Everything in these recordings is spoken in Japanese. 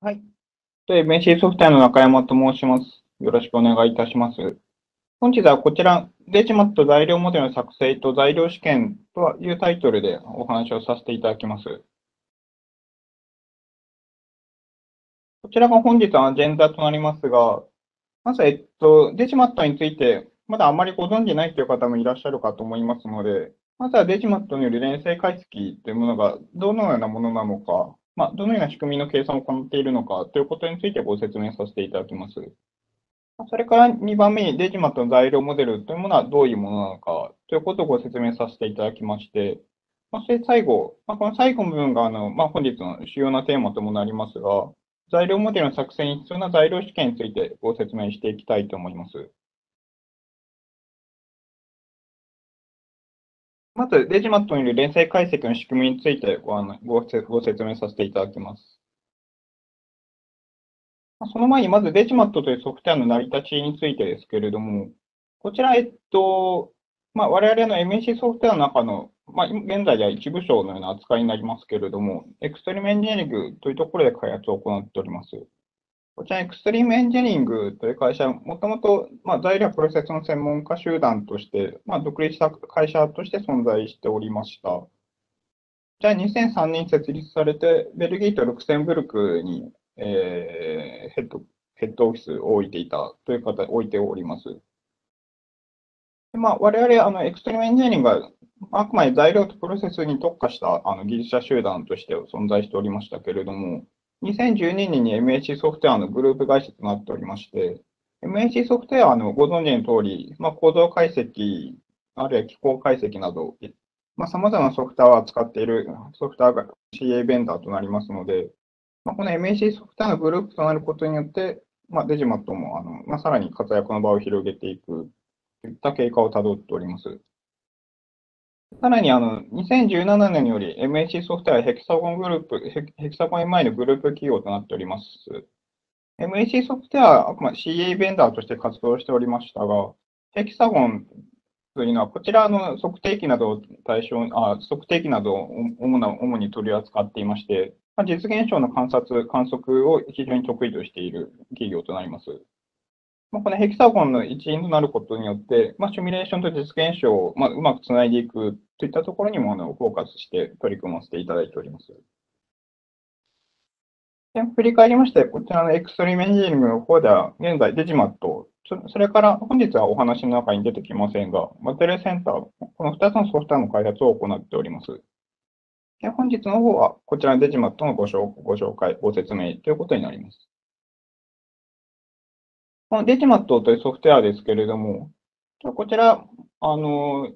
はい。で、MC ソフトウェアの中山と申します。よろしくお願いいたします。本日はこちら、デジマット材料モデルの作成と材料試験というタイトルでお話をさせていただきます。こちらが本日のアジェンダとなりますが、まず、えっと、デジマットについて、まだあまりご存じないという方もいらっしゃるかと思いますので、まずはデジマットによる連成解析というものがどのようなものなのか、まあ、どのような仕組みの計算を行っているのかということについてご説明させていただきます。それから2番目にデジマットの材料モデルというものはどういうものなのかということをご説明させていただきまして、そして最後、まあ、この最後の部分があの、まあ、本日の主要なテーマともなりますが、材料モデルの作成に必要な材料試験についてご説明していきたいと思います。まず、デジマットによる連載解析の仕組みについてごごご説明させていただきます。その前に、まず Digimat というソフトウェアの成り立ちについてですけれども、こちら、えっと、まあ、我々の MAC ソフトウェアの中の、まあ、現在では一部署のような扱いになりますけれども、 e-Xstream engineering というところで開発を行っております。こちら、 e-Xstream engineering という会社は、もともと、まあ、材料プロセスの専門家集団として、まあ、独立した会社として存在しておりました。じゃあ、2003年設立されて、ベルギーとルクセンブルクに、えー、ヘッド、ヘッドオフィスを置いていたという方、置いております。でまあ、我々、あの、エクストリームエンジニアリングが、あくまで材料とプロセスに特化したあの技術者集団として存在しておりましたけれども、2012年に MHC ソフトウェアのグループ会社となっておりまして、MHC ソフトウェアはあのご存知の通り、まあ、構造解析、あるいは機構解析など、まあ、様々なソフトウェアを使っているソフトウェアが CA ベンダーとなりますので、まあ、この MHC ソフトウェアのグループとなることによって、まあ、デジマットもあの、まあ、さらに活躍の場を広げていくといった経過をたどっております。さらに、あの、2017年より MHC ソフトウェアヘキサゴングループ、ヘキサゴン MI のグループ企業となっております。MHC ソフトウェアは、まあ、CA ベンダーとして活動しておりましたが、ヘキサゴンというのは、こちらの測定器などを対象あ、測定器などを主な主に取り扱っていまして、実現象の観察、観測を非常に得意としている企業となります。まあ、このヘキサゴンの一員となることによって、まあ、シミュレーションと実現象を、まあ、うまくつないでいくといったところにもあのフォーカスして取り組ませていただいております。で振り返りまして、こちらのエクストリームエンジニアリングの方では、現在デジマット、それから本日はお話の中に出てきませんが、マテリアセンター、この2つのソフトウェアの開発を行っております。で本日の方は、こちらのデジマットのご紹ご紹介、ご説明ということになります。このデジマットというソフトウェアですけれども、こちら、あの、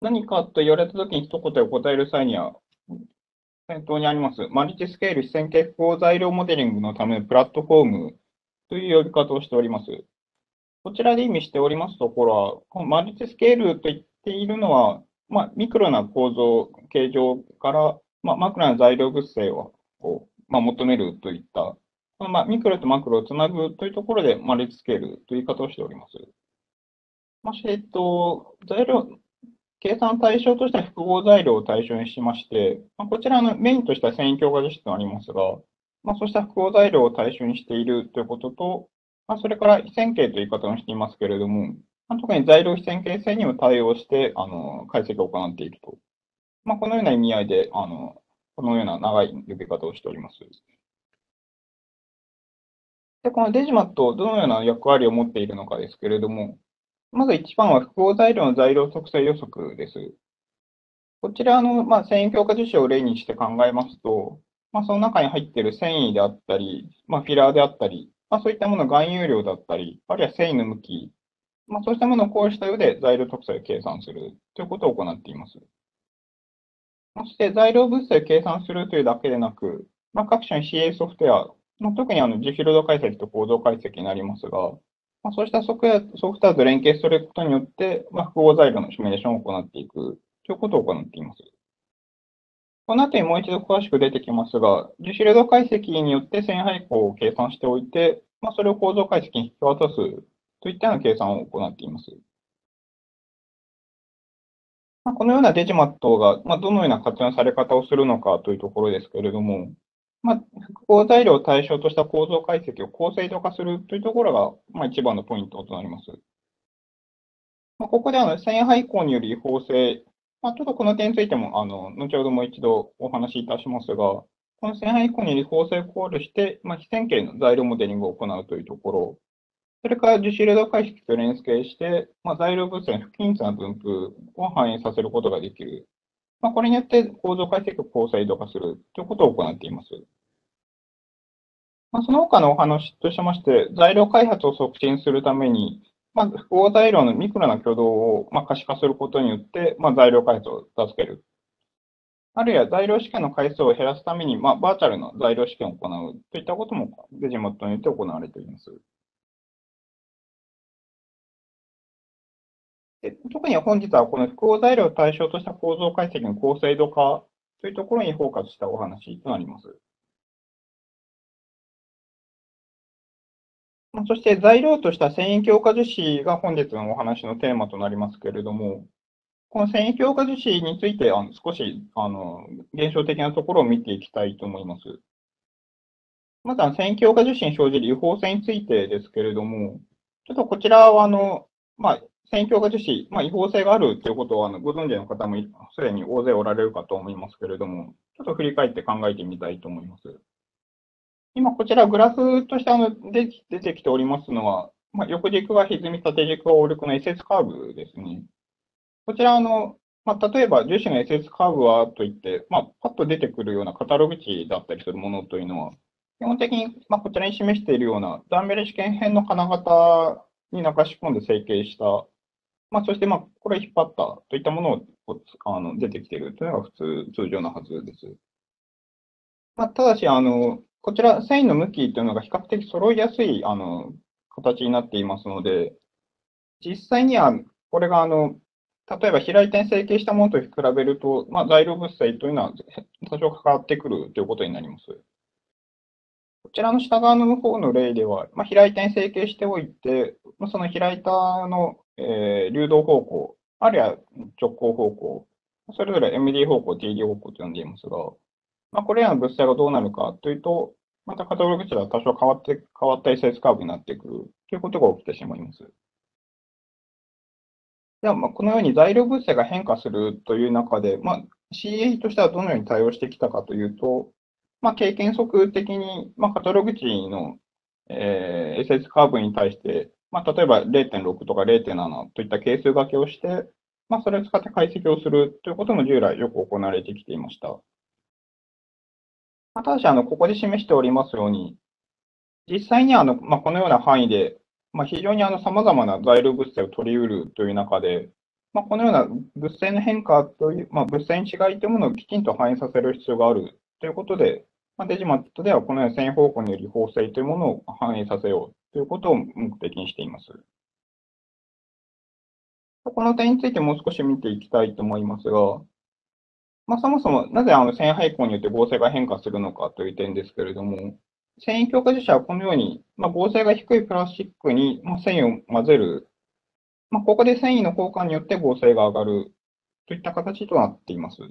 何かと言われたときに一言で答える際には、先頭にあります、マルチスケール視線結構材料モデリングのためのプラットフォームという呼び方をしております。こちらで意味しておりますところは、このマルチスケールと言っているのは、まあ、ミクロな構造、形状から、まあ、マクロな材料物性を、まあ、求めるといったまあ、ミクロとマクロをつなぐというところで、まあ、列付けるという言い方をしております。まし、えっと、材料、計算対象としては複合材料を対象にしまして、まあ、こちらのメインとしては繊維強化樹脂となりますが、まあ、そうした複合材料を対象にしているということと、まあ、それから非線形という言い方をしていますけれども、まあ、特に材料非線形性にも対応して、あの、解析を行っていると。まあ、このような意味合いで、あの、このような長い呼び方をしております。で、このデジマット、どのような役割を持っているのかですけれども、まず一番は複合材料の材料特性予測です。こちらの、まあ、繊維強化樹脂を例にして考えますと、まあ、その中に入っている繊維であったり、まあ、フィラーであったり、まあ、そういったものの含有量だったり、あるいは繊維の向き、まあ、そうしたものを考慮した上で材料特性を計算するということを行っています。そして材料物性を計算するというだけでなく、まあ、各種の CA ソフトウェア、まあ、特にあの、ジフィールド解析と構造解析になりますが、まあ、そうしたソフトウェアソフトと連携することによって、まあ、複合材料のシミュレーションを行っていくということを行っています。この後にもう一度詳しく出てきますが、ジュシルド解析によって線配項を計算しておいて、まあ、それを構造解析に引き渡すといったような計算を行っています。ま、このようなデジマットが、ま、どのような活用され方をするのかというところですけれども、まあ、複合材料を対象とした構造解析を高精度化するというところが、まあ、一番のポイントとなります。まあ、ここであの、繊維配項による違法性、まあ、ちょっとこの点についても、あの、後ほどもう一度お話しいたしますが、この繊維配項による違法性を考慮して、まあ、非線形の材料モデリングを行うというところ、それから樹脂レード解析と連携して、まあ、材料物質の不均一な分布を反映させることができる。まあ、これによって構造解析を高精度化するということを行っています。まあ、その他のお話としまして、材料開発を促進するために、まあ、複合材料のミクロな挙動を、ま、可視化することによって、ま、材料開発を助ける。あるいは材料試験の回数を減らすために、ま、バーチャルの材料試験を行うといったこともデジモットによって行われています。で特に本日はこの複合材料を対象とした構造解析の高精度化というところにフォーカスしたお話となります。そして材料とした繊維強化樹脂が本日のお話のテーマとなりますけれども、この繊維強化樹脂についてあの少しあの現象的なところを見ていきたいと思います。まずは繊維強化樹脂に生じる違法性についてですけれども、ちょっとこちらはあの、まあ、選挙が樹脂、まあ、違法性があるということはあのご存知の方もすでに大勢おられるかと思いますけれども、ちょっと振り返って考えてみたいと思います。今、こちらグラフとしてあの出てきておりますのは、まあ、横軸が歪み、縦軸がオールクの SS カーブですね。こちらあの、まあ、例えば樹脂の SS カーブはといって、まあ、パッと出てくるようなカタログ値だったりするものというのは、基本的に、まあ、こちらに示しているようなダンベル試験編の金型に流し込んで成形したまあ、そして、まあ、これ引っ張ったといったものをあの出てきているというのが普通、通常のはずです。まあ、ただし、あの、こちら、繊維の向きというのが比較的揃いやすい、あの、形になっていますので、実際には、これが、あの、例えば平井点成形したものと比べると、まあ、材料物性というのは多少関わってくるということになります。こちらの下側の方の例では、まあ、平井点成形しておいて、その開いたのえー、流動方向、あるいは直行方向、それぞれ MD 方向、TD 方向と呼んでいますが、まあ、これらの物体がどうなるかというと、またカタログ値が多少変わって、変わった SS カーブになってくるということが起きてしまいます。では、まあ、このように材料物性が変化するという中で、まあ、CA としてはどのように対応してきたかというと、まあ、経験則的に、まあ、カタログ値の、えー、SS カーブに対してまあ、例えば0.6とか0.7といった係数掛けをして、まあ、それを使って解析をするということも従来よく行われてきていました。まあ、ただし、あの、ここで示しておりますように、実際にあの、まあ、このような範囲で、まあ、非常にあの、様々な材料物性を取り得るという中で、まあ、このような物性の変化という、まあ、物性に違いというものをきちんと反映させる必要があるということで、まあ、デジマットではこのような線方向による法性というものを反映させようということを目的にしています。この点についてもう少し見ていきたいと思いますが、まあ、そもそもなぜあの線配項によって合成が変化するのかという点ですけれども、繊維強化樹脂はこのように、まあ、合成が低いプラスチックに、ま、繊維を混ぜる、まあ、ここで繊維の交換によって合成が上がるといった形となっています。し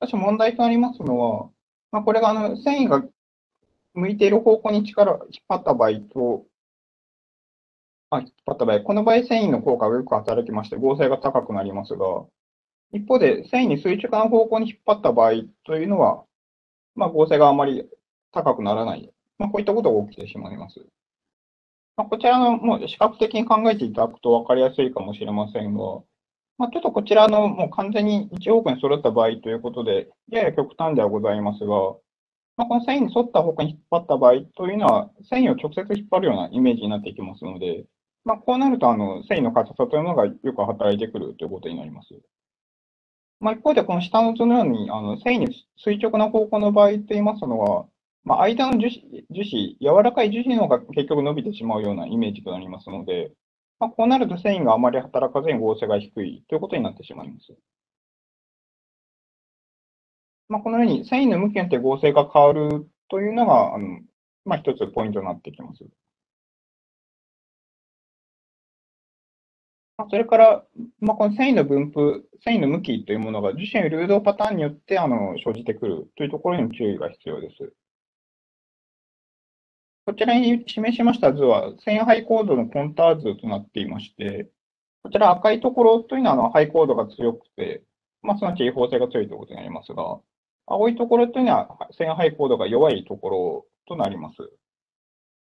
かし問題となりますのは、まあ、これがあの繊維が向いている方向に力を引っ張った場合と、あ、引っ張った場合、この場合繊維の効果がよく働きまして合成が高くなりますが、一方で繊維に垂直な方向に引っ張った場合というのは、まあ、合成があまり高くならない。まあ、こういったことが起きてしまいます。まあ、こちらのもう視覚的に考えていただくと分かりやすいかもしれませんが、まあ、ちょっとこちらのもう完全に一方向に揃った場合ということで、やや極端ではございますが、まあ、この繊維に沿った方向に引っ張った場合というのは、繊維を直接引っ張るようなイメージになっていきますので、まあ、こうなると、あの、繊維の硬さというのがよく働いてくるということになります。まあ、一方で、この下の図のように、あの、繊維に垂直な方向の場合といいますのは、まあ、間の樹脂、樹脂、柔らかい樹脂の方が結局伸びてしまうようなイメージとなりますので、まあ、こうなると繊維があまり働かずに合成が低いということになってしまいます。まあ、このように繊維の向きによって合成が変わるというのが、あのまあ、一つポイントになってきます。まそれから、まあ、この繊維の分布、繊維の向きというものが樹脂の流動パターンによってあの生じてくるというところにも注意が必要です。こちらに示しました図は、繊維配高度のコンター図となっていまして、こちら赤いところというのはあの配高度が強くて、まあ、すなわち違法性が強いということになりますが、青いところというのは繊維配高度が弱いところとなります。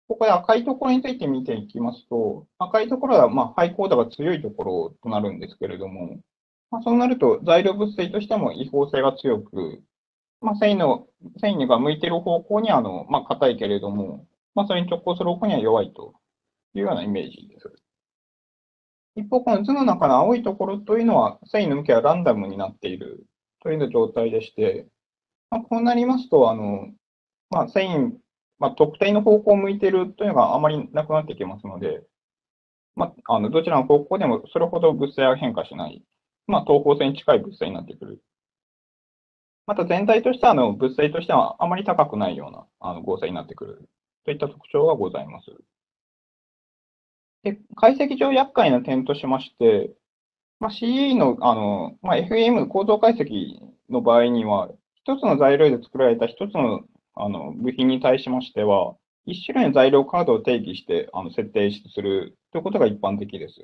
ここで赤いところについて見ていきますと、赤いところはまあ配高度が強いところとなるんですけれども、まあ、そうなると材料物質としても違法性が強く、まあ、繊維の、繊維が向いている方向にはあの、まあ、硬いけれども、まあ、それに直行する方向には弱いというようなイメージです。一方、この図の中の青いところというのは、繊維の向きはランダムになっているという状態でして、まあ、こうなりますと、あの、まあ、繊維、まあ、特定の方向を向いているというのがあまりなくなってきますので、まあ、あの、どちらの方向でもそれほど物性が変化しない、まあ、等方性に近い物性になってくる。また全体としては、あの、物性としてはあまり高くないような、あの、合成になってくるといった特徴がございます。で、解析上厄介な点としまして、まあ、CE の、あの、まあ、FEM 構造解析の場合には、一つの材料で作られた一つのあの部品に対しましては、一種類の材料カードを定義してあの設定するということが一般的です。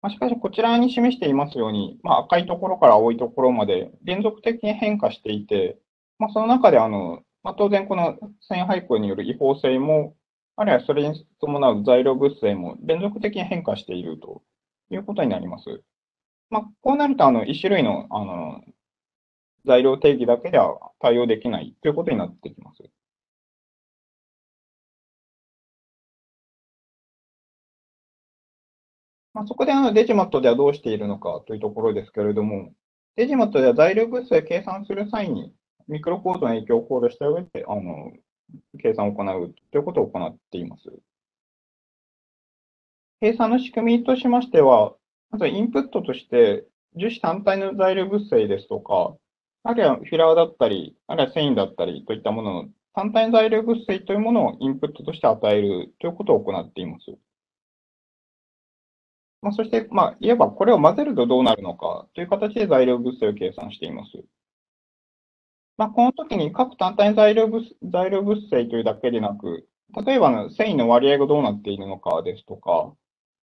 まあ、しかし、こちらに示していますように、まあ、赤いところから青いところまで連続的に変化していて、まあ、その中であの、まあ、当然この線配項による違法性も、あるいはそれに伴う材料物性も連続的に変化しているということになります。まあ、こうなると、あの、一種類の、あの、材料定義だけでは対応できないということになってきます。まあ、そこであのデジマットではどうしているのかというところですけれども、デジマットでは材料物性を計算する際に、ミクロコードの影響を考慮した上で、あの、計算を行うということを行っています。計算の仕組みとしましては、まずインプットとして、樹脂単体の材料物性ですとか、あるいはフィラーだったり、あるいは繊維だったりといったものの単体の材料物性というものをインプットとして与えるということを行っています。まあ、そして、まあ、いわばこれを混ぜるとどうなるのかという形で材料物性を計算しています。まあ、この時に各単体の材料物材料物性というだけでなく、例えば繊維の割合がどうなっているのかですとか、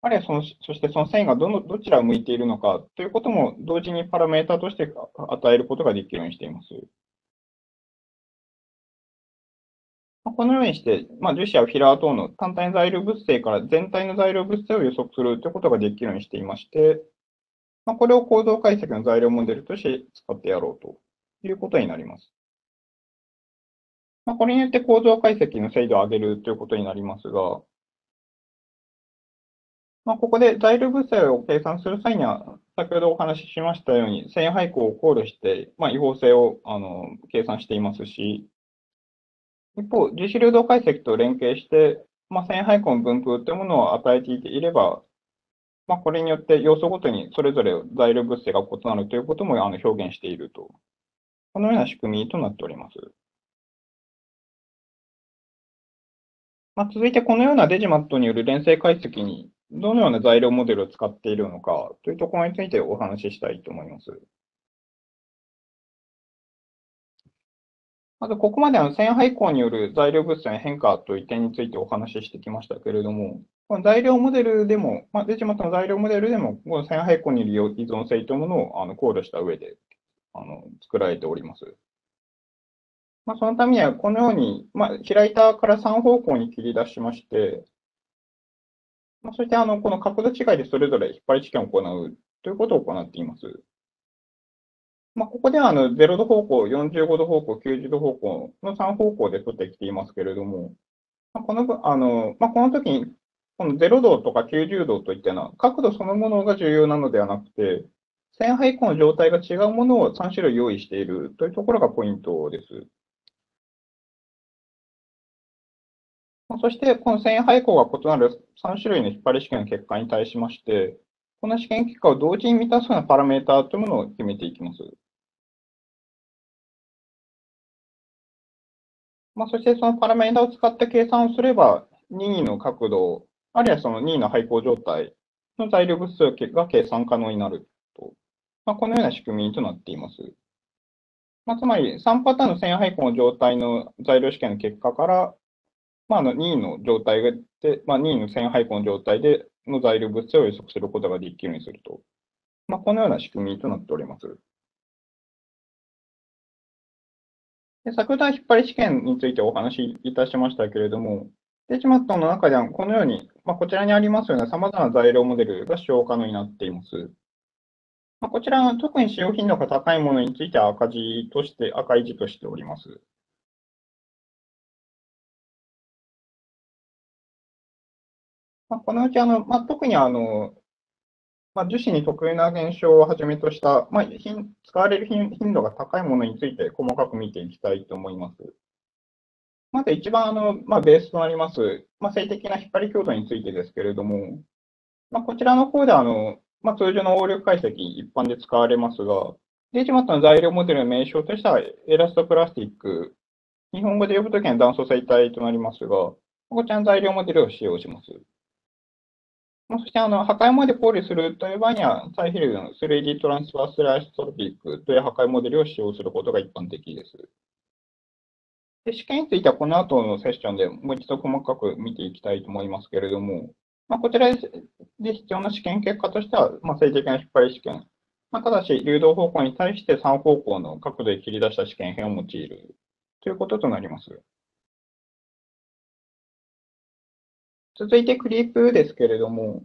あるいはその、そしてその繊維がどの、どちらを向いているのかということも同時にパラメータとして与えることができるようにしています。このようにして、まあ、樹脂やフィラー等の単体の材料物性から全体の材料物性を予測するということができるようにしていまして、まあ、これを構造解析の材料モデルとして使ってやろうということになります。まあ、これによって構造解析の精度を上げるということになりますが、まあ、ここで材料物性を計算する際には、先ほどお話ししましたように、線配項を考慮して、まあ、違法性をあの計算していますし、一方、樹脂流動解析と連携して、まあ、線配項の分布というものを与えていれば、まあ、これによって要素ごとにそれぞれ材料物性が異なるということもあの表現していると。このような仕組みとなっております。まあ、続いてこのようなデジマットによる連成解析にどのような材料モデルを使っているのかというところについてお話ししたいと思います。まず、ここまでの線配項による材料物性の変化という点についてお話ししてきましたけれども、この材料モデルでも、まあ、デジマットの材料モデルでも、この線配項による依存性というものをあの考慮した上であの作られております。まあ、そのためには、このように、まあ、開いたから3方向に切り出しまして、まあ、そしてあのこの角度違いでそれぞれ引っ張り試験を行うということを行っています。まあ、ここではあの0度方向、45度方向、90度方向の3方向で取ってきていますけれども、まあ、このあのまあ、この時にこの0度とか90度といったのは角度そのものが重要なのではなくて、線配項の状態が違うものを3種類用意しているというところがポイントです。そして、この線配項が異なる3種類の引っ張り試験の結果に対しまして、この試験結果を同時に満たすようなパラメータというものを決めていきます。まあ、そしてそのパラメータを使って計算をすれば、任意の角度、あるいはその任意の配項状態の材料物数が計算可能になると。まあ、このような仕組みとなっています。まあ、つまり、3パターンの線配項の状態の材料試験の結果から、まあ、あの任意の状態で、まあ、任意の線配項の状態での材料物性を予測することができるようにすると。まあ、このような仕組みとなっております。で先ほどは引っ張り試験についてお話しいたしましたけれども、デジマットの中ではこのように、まあ、こちらにありますような様々な材料モデルが使用可能になっています。まあ、こちらは特に使用頻度が高いものについては赤字として、赤い字としております。まあ、このうちあの、まあ、特にあの、まあ、樹脂に特有な現象をはじめとした、まあ、使われる頻度が高いものについて細かく見ていきたいと思います。まず一番あの、まあ、ベースとなります、まあ、静的な引っ張り強度についてですけれども、まあ、こちらの方であの、まあ、通常の応力解析一般で使われますが、デジマットの材料モデルの名称としてはエラストプラスティック、日本語で呼ぶときは断層生体となりますが、こちらの材料モデルを使用します。そして、あの、破壊モデル考慮するという場合には、サイヒルの 3D トランスファースライストロピックという破壊モデルを使用することが一般的です。で試験についてはこの後のセッションでもう一度細かく見ていきたいと思いますけれども、まあ、こちらで必要な試験結果としては、まあ、静的な引っ張り試験。まあ、ただし、流動方向に対して3方向の角度で切り出した試験編を用いるということとなります。続いてクリップですけれども、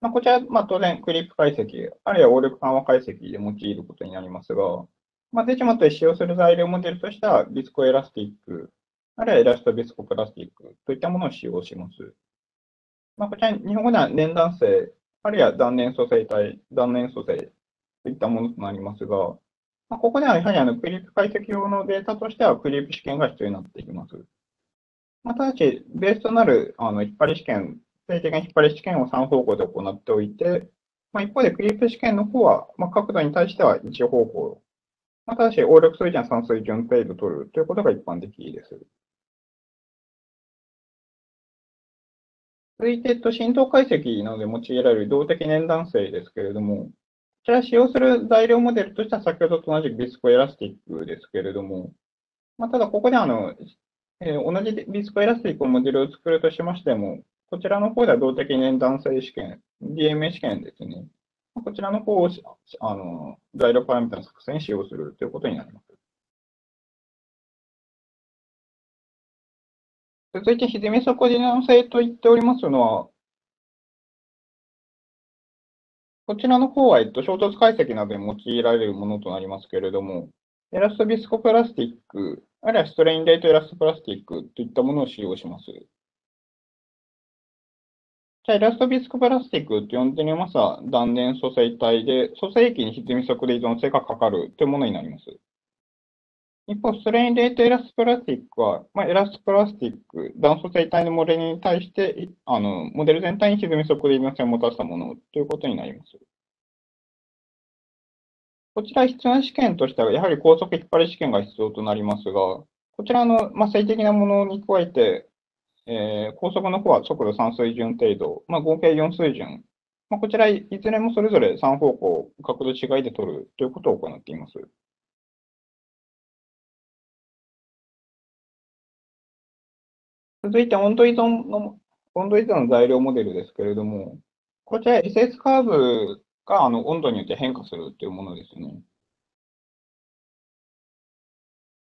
まあ、こちら、まあ、当然クリップ解析、あるいは応力緩和解析で用いることになりますが、まあ、デジマットで使用する材料モデルとしては、ビスコエラスティック、あるいはエラストビスコプラスティックといったものを使用します。まあ、こちら、日本語では年断性、あるいは断年組成体、断年組成といったものとなりますが、まあ、ここではやはりあのクリップ解析用のデータとしてはクリップ試験が必要になってきます。ま、ただし、ベースとなるあの引っ張り試験、定的な引っ張り試験を3方向で行っておいて、まあ、一方でクリップ試験の方は、まあ、角度に対しては1方向、ま、ただし、応力水準3水準程度取るということが一般的です。続いて、振動解析などで用いられる動的年断性ですけれども、こちら使用する材料モデルとしては先ほどと同じビスコエラスティックですけれども、まあ、ただここであのえー、同じビスコエラスティックのモデルを作るとしましても、こちらの方では動的年断性試験、DMA 試験ですね。こちらの方をあの材料パラメータの作成に使用するということになります。続いて、歪み底地の性と言っておりますのは、こちらの方は、えっと、衝突解析などに用いられるものとなりますけれども、エラストビスコプラスティックあるいはストレインレートエラストプラスティックといったものを使用します。じゃあ、エラストビスコプラスティックと呼んでみますは、断念組成体で、組成液に歪み速で依存性がかかるというものになります。一方、ストレインレートエラストプラスティックは、まあ、エラストプラスティック、断組成体のモデルに対して、あの、モデル全体に歪み速で依存性を持たせたものということになります。こちら必要な試験としては、やはり高速引っ張り試験が必要となりますが、こちらの、まあ、性的なものに加えて、えー、高速の方は速度3水準程度、まあ、合計4水準、まあ、こちらいずれもそれぞれ3方向、角度違いで取るということを行っています。続いて温度依存の、温度依存の材料モデルですけれども、こちら SS カーブが、あの、温度によって変化するっていうものですね。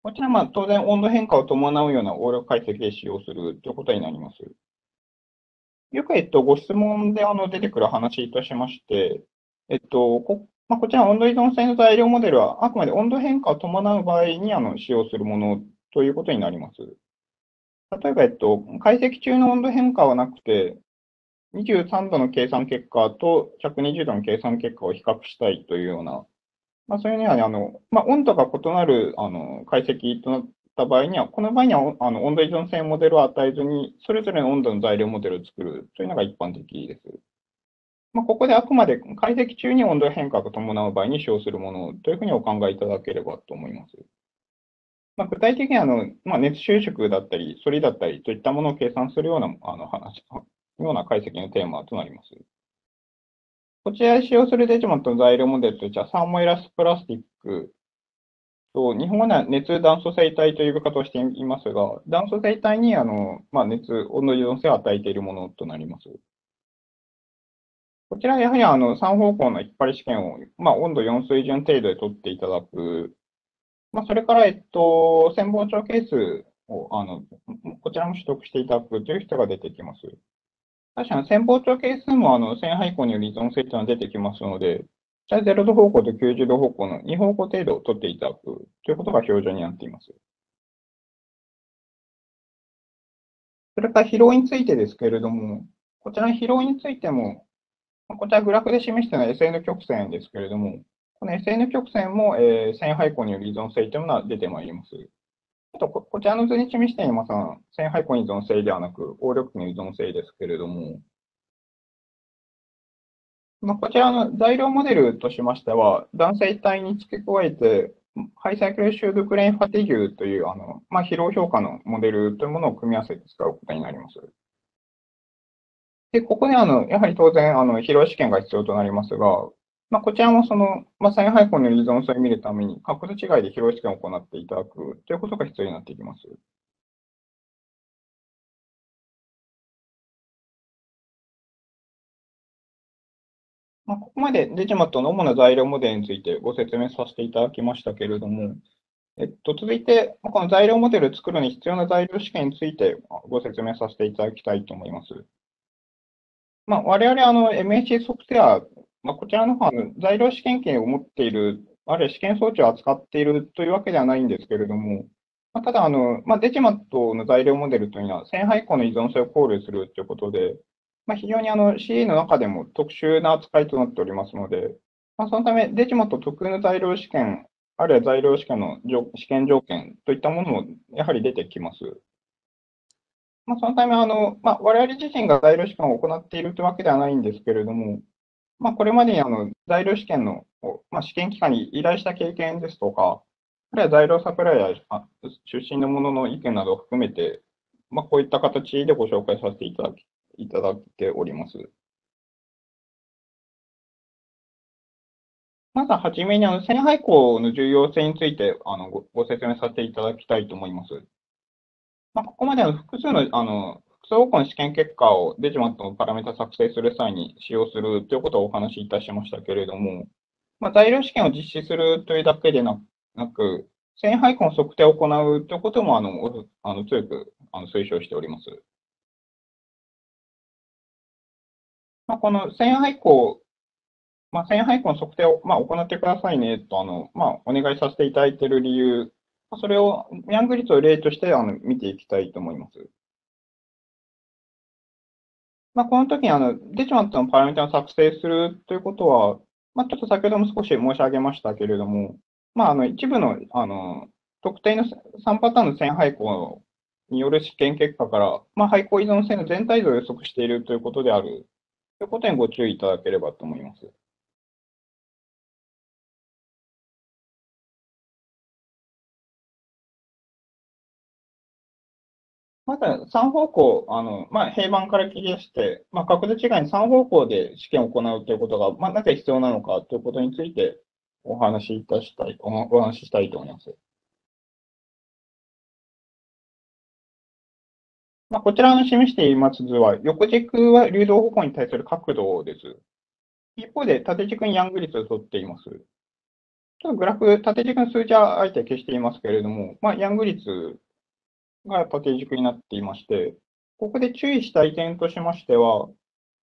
こちら、まあ、当然温度変化を伴うような応力解析で使用するということになります。よく、えっと、ご質問であの出てくる話としまして、えっと、こまあ、こちら温度依存性の材料モデルは、あくまで温度変化を伴う場合にあの使用するものということになります。例えば、えっと、解析中の温度変化はなくて、23度の計算結果と120度の計算結果を比較したいというような、まあ、そういうには、ね、あの、まあ、温度が異なるあの解析となった場合には、この場合にはあの温度依存性モデルを与えずに、それぞれの温度の材料モデルを作るというのが一般的です。まあ、ここであくまで解析中に温度変化が伴う場合に使用するものというふうにお考えいただければと思います。まあ、具体的にあの、まあ、熱収縮だったり、反りだったりといったものを計算するようなあの話ような解析のテーマとなります。こちらで使用するデジモントの材料モデルとしては、サーモエラスプラスティックと、日本語では熱断素性体という呼び方をしていますが、断素性体にあの、まあ、熱、温度依存性を与えているものとなります。こちらはやはりあの3方向の引っ張り試験を、まあ、温度4水準程度で取っていただく。まあ、それから、えっと、潜望鏡ケースを、あの、こちらも取得していただくという人が出てきます。確かに潜望鏡係数もあの線配項による依存性というのは出てきますので、0度方向と90度方向の2方向程度を取っていただくということが標準になっています。それから疲労についてですけれども、こちらの疲労についても、こちらグラフで示したのは SN 曲線ですけれども、この SN 曲線も、えー、線配項による依存性というのは出てまいります。あとこ、こちらの図に示していますのは、線配項に依存性ではなく、応力に依存性ですけれども、まあ、こちらの材料モデルとしましては、男性体に付け加えて、ハイサイクルシュードクレーンファティギューという、あの、まあ、疲労評価のモデルというものを組み合わせて使うことになります。で、ここであの、やはり当然、あの、疲労試験が必要となりますが、まあ、こちらもその、まあ、再配布の依存性を見るために、角度違いで疲労試験を行っていただくということが必要になっていきます。まあ、ここまでデジマットの主な材料モデルについてご説明させていただきましたけれども、えっと、続いて、この材料モデルを作るに必要な材料試験についてご説明させていただきたいと思います。まあ、我々、あの、MHC ソフトウェア、まあ、こちらの方は材料試験権を持っている、あるいは試験装置を扱っているというわけではないんですけれども、まあ、ただ、あの、まあ、デジマットの材料モデルというのは、線配項の依存性を考慮するということで、まあ、非常にあの CE の中でも特殊な扱いとなっておりますので、まあ、そのため、デジマット特有の材料試験、あるいは材料試験の試験条件といったものもやはり出てきます。まあ、そのため、あの、まあ、我々自身が材料試験を行っているというわけではないんですけれども、まあ、これまでにあの材料試験の、まあ、試験機関に依頼した経験ですとか、あるいは材料サプライヤー出身のものの意見などを含めて、まあ、こういった形でご紹介させていただきいただいております。まずはじめに、あの、線配項の重要性について、あの、ごご説明させていただきたいと思います。まあ、ここまでの複数の、あの、複数多くの試験結果をデジマットのパラメータ作成する際に使用するということをお話しいたしましたけれども、まあ、材料試験を実施するというだけでなく、線配項の測定を行うということも、あの、あの強くあの推奨しております。まあ、この線配項、まあ、線配項の測定を、まあ、行ってくださいねと、あの、まあ、お願いさせていただいている理由、それを、ヤング率を例として、あの、見ていきたいと思います。まあ、この時に、あの、デジマットのパラメータを作成するということは、まあ、ちょっと先ほども少し申し上げましたけれども、まあ、あの、一部の、あの、特定の3パターンの線配項による試験結果から、まあ、配項依存性の全体像を予測しているということであるということにご注意いただければと思います。まず3方向、あの、まあ、平板から切り出して、まあ、角度違いに3方向で試験を行うということが、まあ、なぜ必要なのかということについてお話しいたしたい、お話ししたいと思います。まあ、こちらの示しています図は、横軸は流動方向に対する角度です。一方で、縦軸にヤング率をとっています。ちょっとグラフ、縦軸の数字はあえて消していますけれども、まあ、ヤング率が縦軸になっていまして、ここで注意したい点としましては、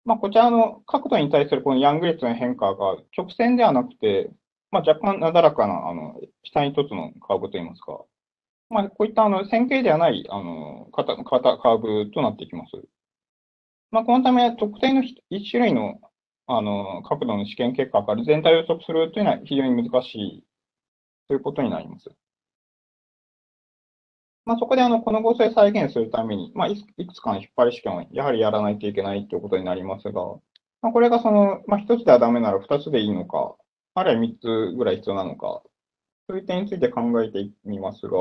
まあ、こちらの角度に対するこのヤング率の変化が直線ではなくて、まあ、若干なだらかな、あの、下に一つのカーブといいますか、まあ、こういったあの線形ではないあの型型カーブとなってきます。まあ、このため、特定の一種類のあの角度の試験結果から全体を予測するというのは非常に難しいということになります。まあ、そこであのこの合成再現するために、まあ、いくつかの引っ張り試験をやはりやらないといけないということになりますが、まあ、これがその、まあ、1つではダメなら2つでいいのか、あるいは3つぐらい必要なのか、そういう点について考えてみますが、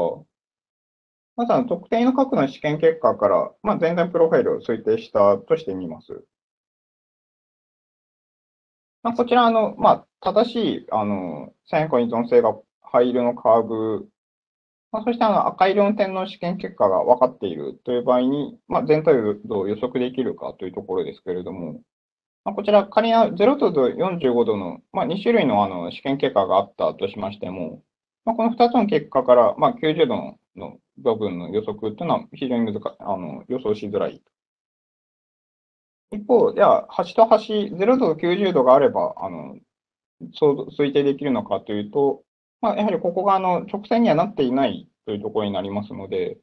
まずは特定の角度の試験結果から、まあ、全体プロファイルを推定したとしてみます。まあ、こちら、あの、まあ、正しい、あの、線変依存性が灰色のカーブ、まあ、そしてあの赤色の点の試験結果が分かっているという場合に、まあ、全体度を予測できるかというところですけれども、まあ、こちら仮に0度と45度の、まあ、2種類のあの試験結果があったとしましても、まあ、この2つの結果から、まあ、90度の部分の予測というのは非常に難あの予想しづらい。一方、じゃあ、端と端、0度と90度があれば、あの、推定できるのかというと、まあ、やはりここがあの直線にはなっていないというところになりますので、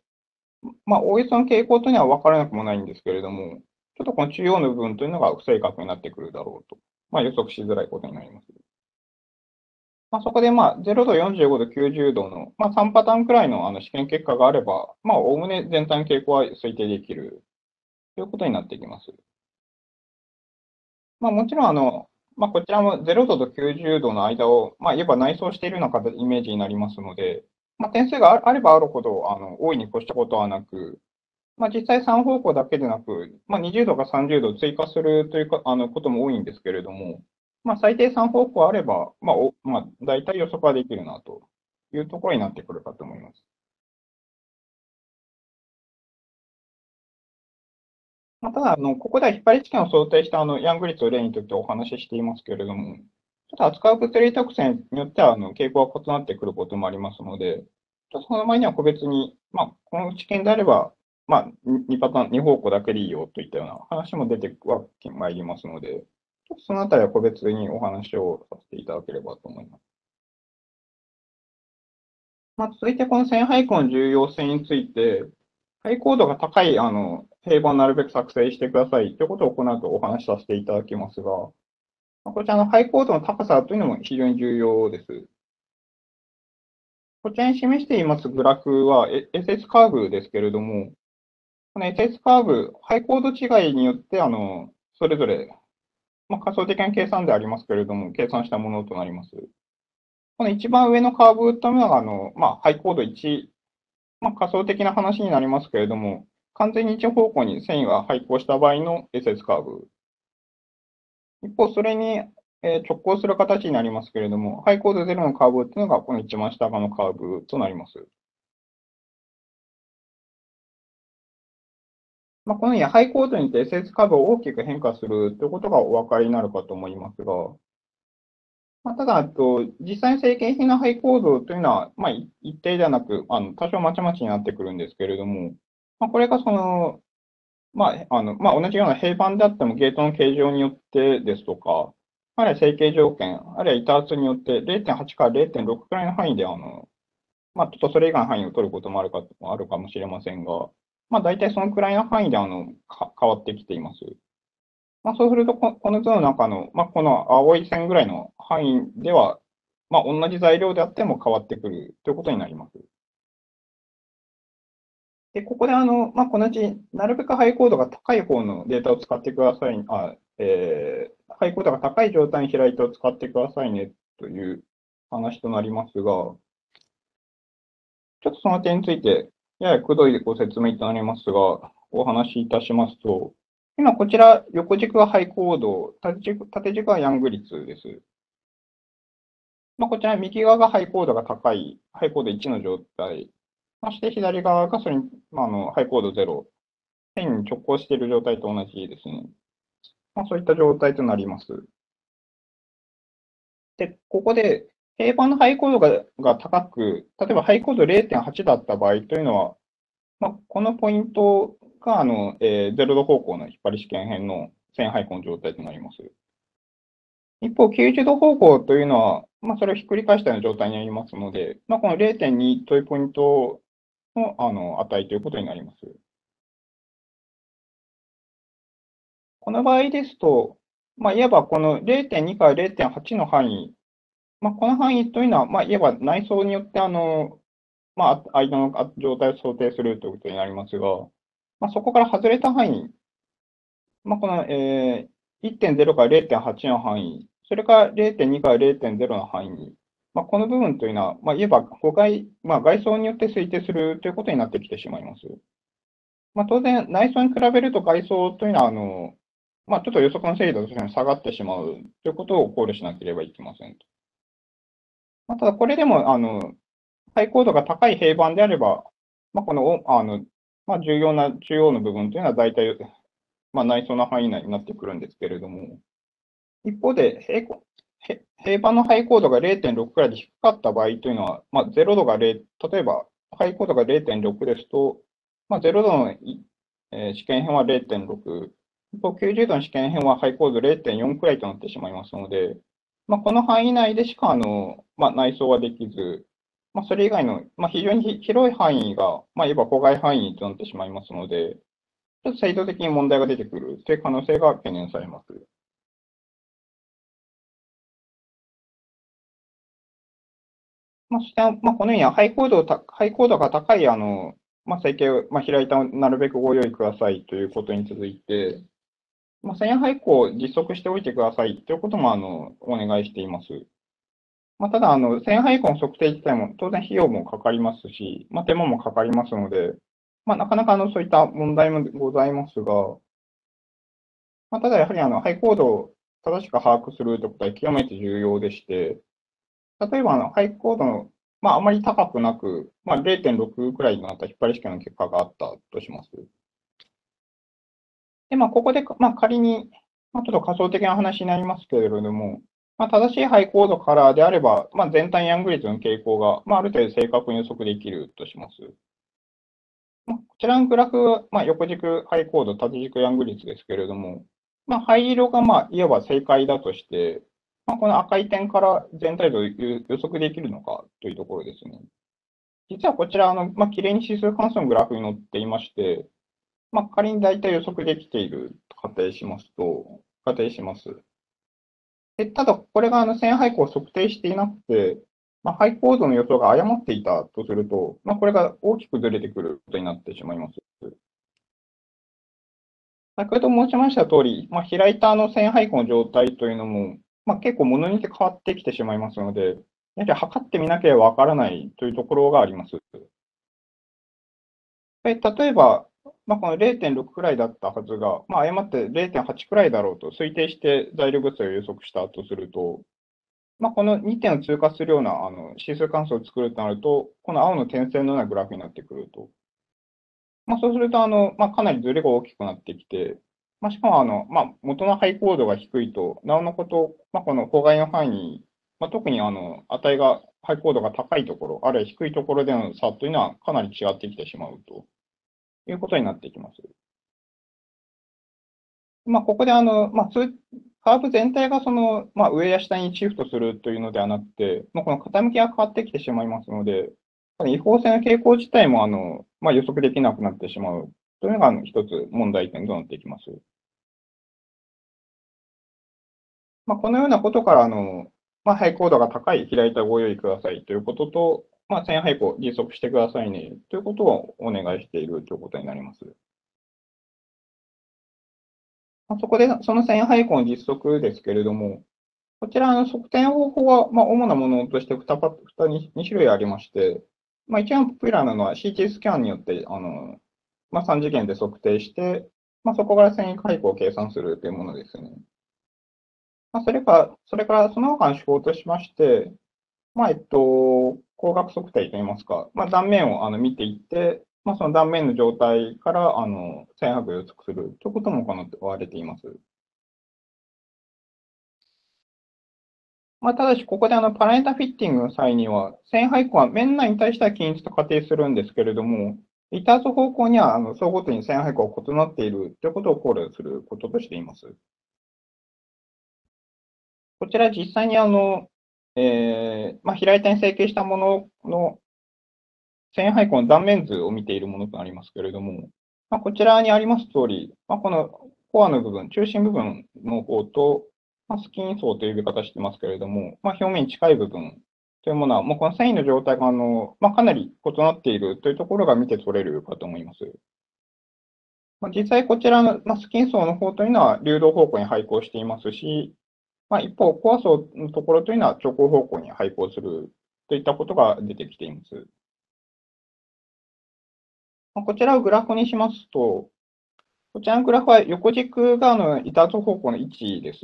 まあ、おおよその傾向というのは分からなくもないんですけれども、ちょっとこの中央の部分というのが不正確になってくるだろうと、まあ、予測しづらいことになります。まあ、そこで、まあ、0度、45度、90度の、まあ、3パターンくらいのあの試験結果があれば、まあ、おおむね全体の傾向は推定できるということになってきます。まあ、もちろん、あの、まあ、こちらも0度と90度の間を、まあ、言えば内装しているようなイメージになりますので、まあ、点数があればあるほど、あの、大いに越したことはなく、まあ、実際3方向だけでなく、まあ、20度か30度追加するというか、あの、ことも多いんですけれども、まあ、最低3方向あれば、まあ、おまあ、大体予測はできるなというところになってくるかと思います。まあ、ただ、あの、ここでは引っ張り試験を想定したあのヤング率を例にとってお話ししていますけれども、ちょっと扱う物理特性によっては、あの、傾向が異なってくることもありますので、ちょっとその前には個別に、まあ、この試験であれば、まあ、2パターン、2方向だけでいいよといったような話も出てはまいりますので、ちょっとそのあたりは個別にお話をさせていただければと思います。まあ、続いてこの線配項の重要性について、配高度が高いあの平板をなるべく作成してくださいということをこの後お話しさせていただきますが、こちらの配高度の高さというのも非常に重要です。こちらに示していますグラフは SS カーブですけれども、この SS カーブ、配高度違いによって、あの、それぞれ、まあ、仮想的な計算でありますけれども、計算したものとなります。この一番上のカーブというのが、あの、まあ、配高度1、まあ、仮想的な話になりますけれども、完全に一方向に線が配行した場合の SS カーブ。一方、それに直行する形になりますけれども、配高度0のカーブっていうのがこの一番下側のカーブとなります。まあ、このようにハイコードにて SS カーブを大きく変化するということがお分かりになるかと思いますが、まあ、ただ、と実際に成形品のハイコードというのは、まあ、一定ではなく、あの多少まちまちになってくるんですけれども、まあ、これがその、まあ、あの、まあ、同じような平板であってもゲートの形状によってですとか、あるいは成形条件、あるいは板圧によって0.8から0.6くらいの範囲で、あの、まあ、ちょっとそれ以外の範囲を取ることもあるか、あるかもしれませんが、まあ、大体そのくらいの範囲であの変わってきています。まあ、そうするとこ、この図の中の、まあ、この青い線ぐらいの範囲では、まあ、同じ材料であっても変わってくるということになります。で、ここであの、まあ、このうち、なるべくハイコードが高い方のデータを使ってください。あえー、ハイコードが高い状態に開いてを使ってくださいねという話となりますが、ちょっとその点についてややくどいご説明となりますが、お話しいたしますと、今こちら横軸はハ高度、縦軸縦軸はヤング率です。まあ、こちら右側がハイ高度が高い、ハイ高度1の状態。そして左側がそれに、まあ、のハイ高度0。線に直行している状態と同じですね。まあ、そういった状態となります。で、ここで平板のハイコードがが高く、例えばハイコード0.8だった場合というのは、まあ、このポイントが、あの、えー、0度方向の引っ張り試験辺の線配項の状態となります。一方、90度方向というのは、まあ、それをひっくり返したような状態になりますので、まあ、この0.2というポイントのあの値ということになります。この場合ですと、まあ、いわばこの0.2から0.8の範囲まあ、この範囲というのは、まあ、いわば内装によって、あの、まあ、間の状態を想定するということになりますが、まあ、そこから外れた範囲、まあ、この、えー、1.0から0.8の範囲、それから0.2から0.0の範囲、まあ、この部分というのは、まあ、いわば誤外、まあ、外装によって推定するということになってきてしまいます。まあ、当然、内装に比べると外装というのは、あの、まあ、ちょっと予測の精度と下がってしまうということを考慮しなければいけません。まあ、ただ、これでも、あの、ハ高度が高い平板であれば、まあ、この、あの、まあ、重要な中央の部分というのは大体、まあ、内装の範囲内になってくるんですけれども、一方で平、平板のハイ高度が0.6くらいで低かった場合というのは、まあ、0度が0、例えば、ハイ高度が0.6ですと、まあ、0度の、えー、試験辺は0.6、90度の試験辺はハイ高度0.4くらいとなってしまいますので、まあ、この範囲内でしかあの、まあ、内装はできず、まあ、それ以外の、まあ、非常に広い範囲が、まあ、いわば保外範囲となってしまいますので、ちょっと制度的に問題が出てくるという可能性が懸念されます。まあ、して、まあ、このように、ハイ高度、ハイ高度が高い、あの、まあ、設計を、まあ、開いたなるべくご用意くださいということに続いて、まあ、1000円配行を実測しておいてくださいということも、あの、お願いしています。まあ、ただ、あの、1000配行の測定自体も当然費用もかかりますし、まあ、手間もかかりますので、まあ、なかなかあの、そういった問題もございますが、まあ、ただやはりあの、ハイコードを正しく把握するということは極めて重要でして、例えばあの、ハイコードの、まあ、あまり高くなく、まあ、0.6くらいになった引っ張り試験の結果があったとします。で、まあ、ここで、まあ、仮に、まあ、ちょっと仮想的な話になりますけれども、まあ、正しいハイコードからであれば、まあ、全体ヤング率の傾向が、まあ、ある程度正確に予測できるとします。まあ、こちらのグラフは、まあ、横軸ハイコード、縦軸ヤング率ですけれども、まあ、灰色が、まあ、いわば正解だとして、まあ、この赤い点から全体度予測できるのかというところですね。実はこちら、あの、まあ、綺麗に指数関数のグラフに載っていまして、まあ、仮に大体予測できていると仮定しますと、仮定します。でただ、これがあの線配項を測定していなくて、まあ、配構度の予想が誤っていたとすると、まあ、これが大きくずれてくることになってしまいます。先ほど申しました通り、まあ、開いたあの線配項の状態というのも、まあ、結構物によって変わってきてしまいますので、やはり測ってみなければわからないというところがあります。例えば、まあ、この0.6くらいだったはずが、まあ、誤って0.8くらいだろうと推定して材料物を予測したとすると、まあ、この2点を通過するようなあの指数関数を作るとなると、この青の点線のようなグラフになってくると。まあ、そうすると、あの、まあ、かなりズレが大きくなってきて、まあ、しかも、あの、まあ、元の配高度が低いと、なおのこと、まあ、この郊外の範囲、まあ、特にあの、値が、配高度が高いところ、あるいは低いところでの差というのはかなり違ってきてしまうと。いうことになっていきます。まあ、ここであの、まあ、カーブ全体がその、まあ、上や下にシフトするというのではなくて、まあ、この傾きが変わってきてしまいますので、違法性の傾向自体もあの、まあ、予測できなくなってしまうというのが一つ問題点となっていきます。まあ、このようなことから、あの、まあ、ハイコードが高い開いたご用意くださいということと、まあ、線配布実測してくださいねということをお願いしているということになります。まあ、そこで、その線配布の実測ですけれども、こちらの測定方法は、まあ、主なものとして 2, パ 2, 種類ありまして、まあ、一番ポピュラーなのは CT スキャンによって、あの、まあ、3次元で測定して、まあ、そこから線維配布を計算するというものですね。まあ、それか、それからその他の手法としまして、まあ、えっと、光学測定といいますか、まあ、断面をあの見ていって、まあ、その断面の状態からあの線白を予測するということも行われています。まあ、ただし、ここであのパラメータフィッティングの際には、線配項は面内に対しては均一と仮定するんですけれども、イタース方向にはあの相ごとに線配項が異なっているということを考慮することとしています。こちら実際にあの、えー、まあ、平板に成形したものの線配項の断面図を見ているものとなりますけれども、まあ、こちらにあります通り、まあ、このコアの部分、中心部分の方と、まあ、スキン層という呼び方してますけれども、まあ、表面に近い部分というものは、もうこの繊維の状態があの、まあ、かなり異なっているというところが見て取れるかと思います。まあ、実際こちらの、まあ、スキン層の方というのは流動方向に配行していますし、まあ、一方、コア層のところというのは直行方向に配行するといったことが出てきています。まあ、こちらをグラフにしますと、こちらのグラフは横軸があの板圧方向の位置です。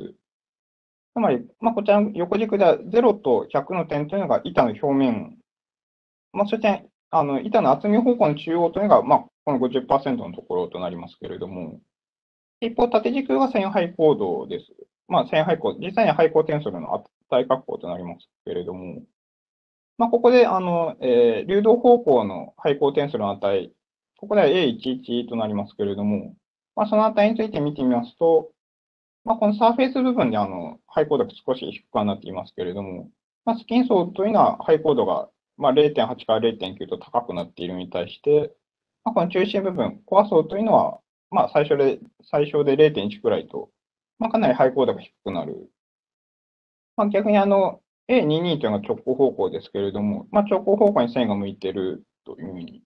つまり、まあ、こちらの横軸では0と100の点というのが板の表面。まあ、そしてあの板の厚み方向の中央というのが、まあ、この50%のところとなりますけれども、一方、縦軸が線配高度です。まあ、線配高、実際に配高テンソルの値格好となりますけれども、まあ、ここで、あの、えー、流動方向の配高テンソルの値、ここでは A11 となりますけれども、まあ、その値について見てみますと、まあ、このサーフェイス部分であの、配高度が少し低くなっていますけれども、まあ、スキン層というのは配高度が、まあ、0.8から0.9と高くなっているに対して、まあ、この中心部分、コア層というのは、まあ、最初で、最小で0.1くらいと、まあ、かなり配高度が低くなる。まあ、逆にあの、A22 というのが直行方向ですけれども、まあ、直行方向に線が向いているというふうに、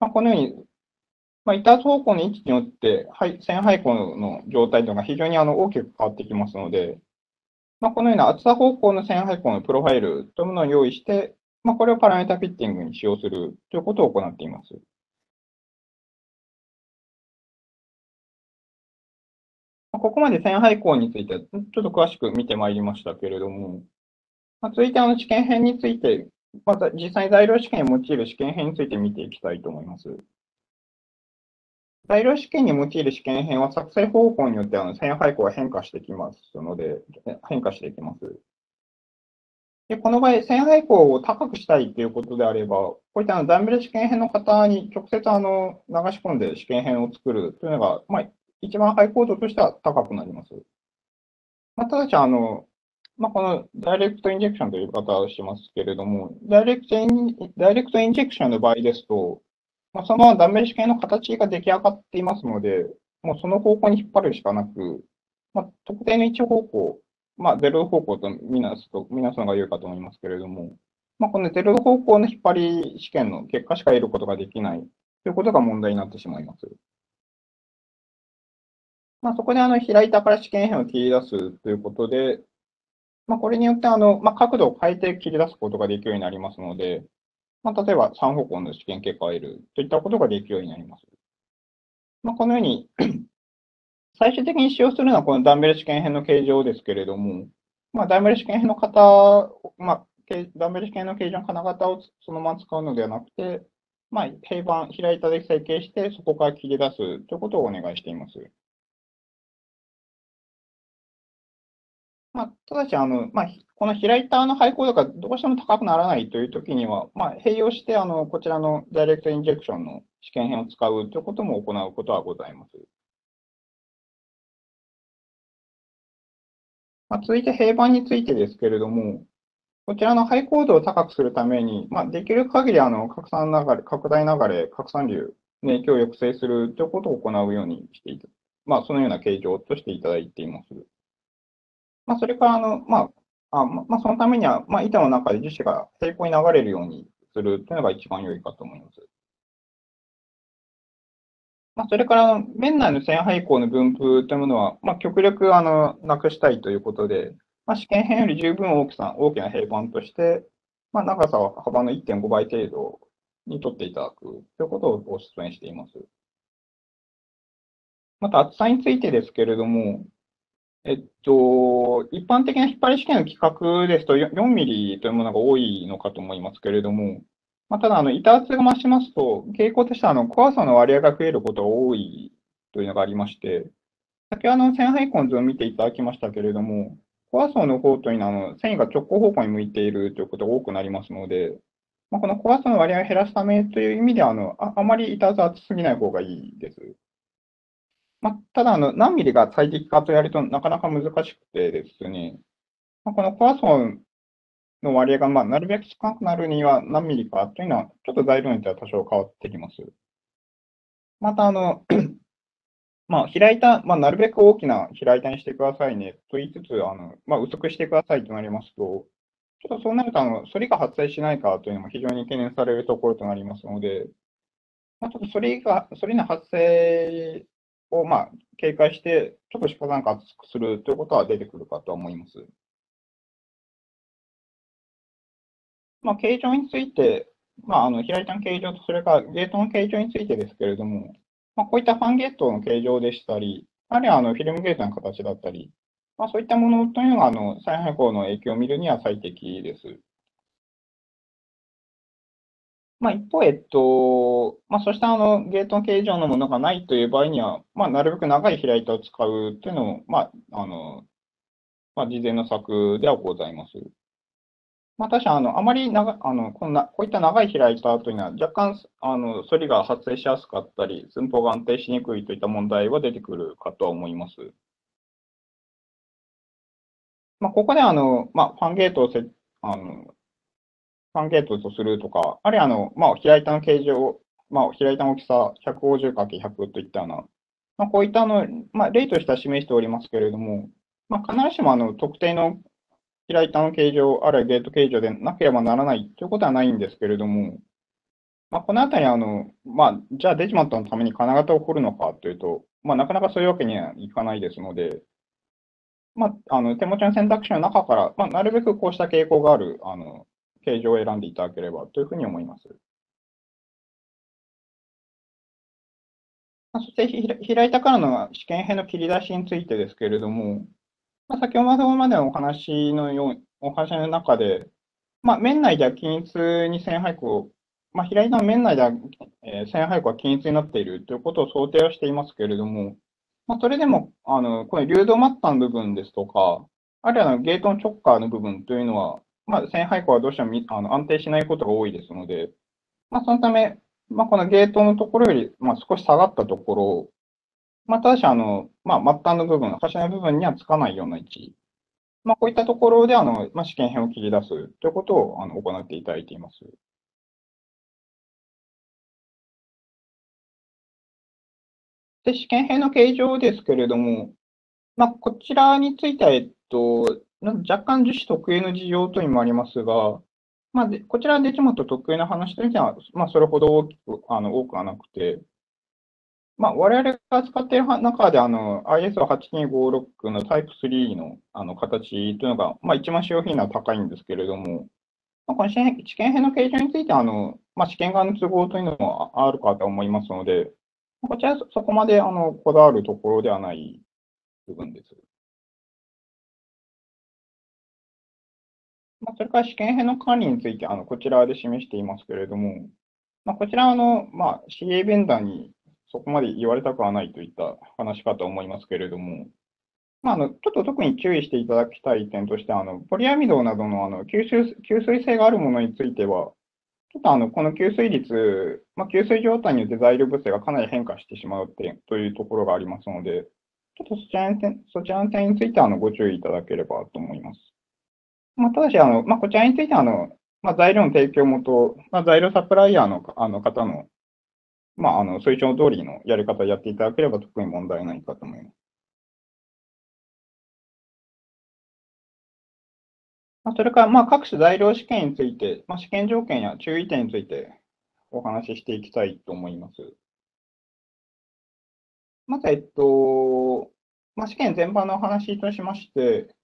まあ、このようにまあ、板方向の位置によって、はい、線配項の状態というのが非常にあの大きく変わってきますので、まあ、このような厚さ方向の線配項のプロファイルというものを用意して、まあ、これをパラメータフィッティングに使用するということを行っています。ここまで線配項についてちょっと詳しく見てまいりましたけれども、まあ、続いてあの試験編について、また実際に材料試験に用いる試験編について見ていきたいと思います。材料試験に用いる試験編は作成方法によってあの線配項が変化してきますので、変化していきます。でこの場合、線配項を高くしたいということであれば、こういったあのダンベル試験編の方に直接あの流し込んで試験編を作るというのが、まあ、一番ハイコードとしては高くなります。まあ、ただし、あの、まあ、このダイレクトインジェクションという言い方をしますけれども、ダイレクトインダイレクトインジェクションの場合ですと、まあ、そのダンベル試験の形が出来上がっていますので、もうその方向に引っ張るしかなく、まあ、特定の位置方向、まあ、ゼロ方向とみなすと、皆さんが言うかと思いますけれども、まあ、このゼロ方向の引っ張り試験の結果しか得ることができないということが問題になってしまいます。まあ、そこであの開いたから試験編を切り出すということで、まあ、これによってあの、まあ、角度を変えて切り出すことができるようになりますので、まあ、例えば3方向の試験結果を得るといったことができるようになります。まあ、このように 最終的に使用するのはこのダンベル試験編の形状ですけれども、まあ、ダンベル試験編の型、まあ、ダンベル試験の形状の金型をそのまま使うのではなくて、まあ、平板、開いたで成形して、そこから切り出すということをお願いしています。まあ、ただし、あの、まあ、この開いたの配高度がどうしても高くならないというときには、まあ、併用して、あの、こちらのダイレクトインジェクションの試験編を使うということも行うことはございます。まあ、続いて平板についてですけれども、こちらの配高度を高くするために、まあ、できる限りあの拡散流れ、拡大流れ、拡散流の影響を抑制するということを行うようにしていた、まあ、そのような形状としていただいています。まあ、それから、あの、まあ、あまあ、そのためには、まあ、板の中で樹脂が平行に流れるようにするというのが一番良いかと思います。まあ、それから、面内の線配項の分布というものは、まあ、極力、あの、なくしたいということで、まあ、試験編より十分大きさ、大きな平板として、まあ、長さは幅の1.5倍程度に取っていただくということをお勧めしています。また、厚さについてですけれども、えっと、一般的な引っ張り試験の規格ですと4ミリというものが多いのかと思いますけれども、まあ、ただ、あの、板圧が増しますと、傾向としては、あの、怖さの割合が増えることが多いというのがありまして、先ほどの線配根図を見ていただきましたけれども、コア層の方というのは、あの、繊維が直行方向に向いているということが多くなりますので、まあ、このコア層の割合を減らすためという意味では、あの、ああまり板圧は厚すぎない方がいいです。まあ、ただあの、何ミリが最適かとやるとなかなか難しくてですね、まあ、このコア層の割合がまあなるべく少なくなるには何ミリかというのは、ちょっと材料によっては多少変わってきます。また、あの、まあ、開いた、まあ、なるべく大きな開いたにしてくださいねと言いつつ、あの、まあ、薄くしてくださいとなりますと、ちょっとそうなると、あの、反りが発生しないかというのも非常に懸念されるところとなりますので、まあ、ちょっとそれが、それの発生を、まあ、警戒して、ちょっと出発厚くするということは出てくるかと思います。まあ、形状について、まあ、あの、開いたの形状と、それからゲートの形状についてですけれども、まあ、こういったファンゲートの形状でしたり、あるいはあのフィルムゲートの形だったり、まあ、そういったものというのがあの再配合の影響を見るには最適です。まあ、一方、えっと、まあ、そうしたあのゲート形状のものがないという場合には、まあ、なるべく長い開いたを使うというのも、まあ、あの、まあ、事前の策ではございます。まあ、確かあの、あまり長あのこんなこういった長い開いたというのは、若干あの反りが発生しやすかったり、寸法が安定しにくいといった問題は出てくるかとは思います。まあ、ここであの、まあ、ファンゲートをせあのファンゲートとするとか、あるいはあの、まあ、開いたの形状、まあ、開いたの大きさ 150×100 といったような、まあ、こういったあの、まあ、例としては示しておりますけれども、まあ、必ずしもあの特定の開いたの形状、あるいはゲート形状でなければならないということはないんですけれども、まあ、このあたりあの、まあ、じゃあデジマットのために金型を掘るのかというと、まあ、なかなかそういうわけにはいかないですので、まあ、あの手持ちの選択肢の中から、まあ、なるべくこうした傾向があるあの形状を選んでいただければというふうに思います。そして開いたからの試験編の切り出しについてですけれども、まあ、先ほどまでのお話のようお話の中で、まあ、面内では均一に線配項を、まあ、開いた面内では、えー、線配項は均一になっているということを想定はしていますけれども、まあ、それでも、あの、この流動末端の部分ですとか、あるいはゲートの直下の部分というのは、まあ、線配項はどうしてもあの安定しないことが多いですので、まあ、そのため、まあ、このゲートのところより、まあ、少し下がったところまあ、ただし、あの、まあ、末端の部分、柱の部分にはつかないような位置。まあ、こういったところで、あの、まあ、試験編を切り出すということを、あの、行っていただいています。で、試験編の形状ですけれども、まあ、こちらについては、えっと、若干樹脂特有の事情というのもありますが、まあ、でこちらはデジモット特有の話というのは、まあ、それほど大きく、あの、多くはなくて、まあ、我々が使っている中で、ISO8256 の Type3 のあの形というのが、まあ、一番使用頻度は高いんですけれども、まあ、この試験編の形状について、あの、まあ、試験側の都合というのもあるかと思いますので、こちらそこまであのこだわるところではない部分です。まあ、それから試験編の管理について、あのこちらで示していますけれども、まあ、こちらの、まあ、CA ベンダーにそこまで言われたくはないといった話かと思いますけれども、まあ、あのちょっと特に注意していただきたい点として、あのポリアミドなどのあの吸収吸水性があるものについては、ちょっとあのこの吸水率、まあ、吸水状態によって材料物性がかなり変化してしまう点というところがありますので、ちょっとそちらの点そちらの点についてあのご注意いただければと思います。まあ、ただしあの、まあ、こちらについてはあの、まあ、材料の提供元、まあ、材料サプライヤーのあの方のまあ、あの、推奨通りのやり方をやっていただければ特に問題ないかと思います。まあ、それから、まあ、各種材料試験について、まあ、試験条件や注意点についてお話ししていきたいと思います。まず、えっと、まあ、試験全般のお話としまして、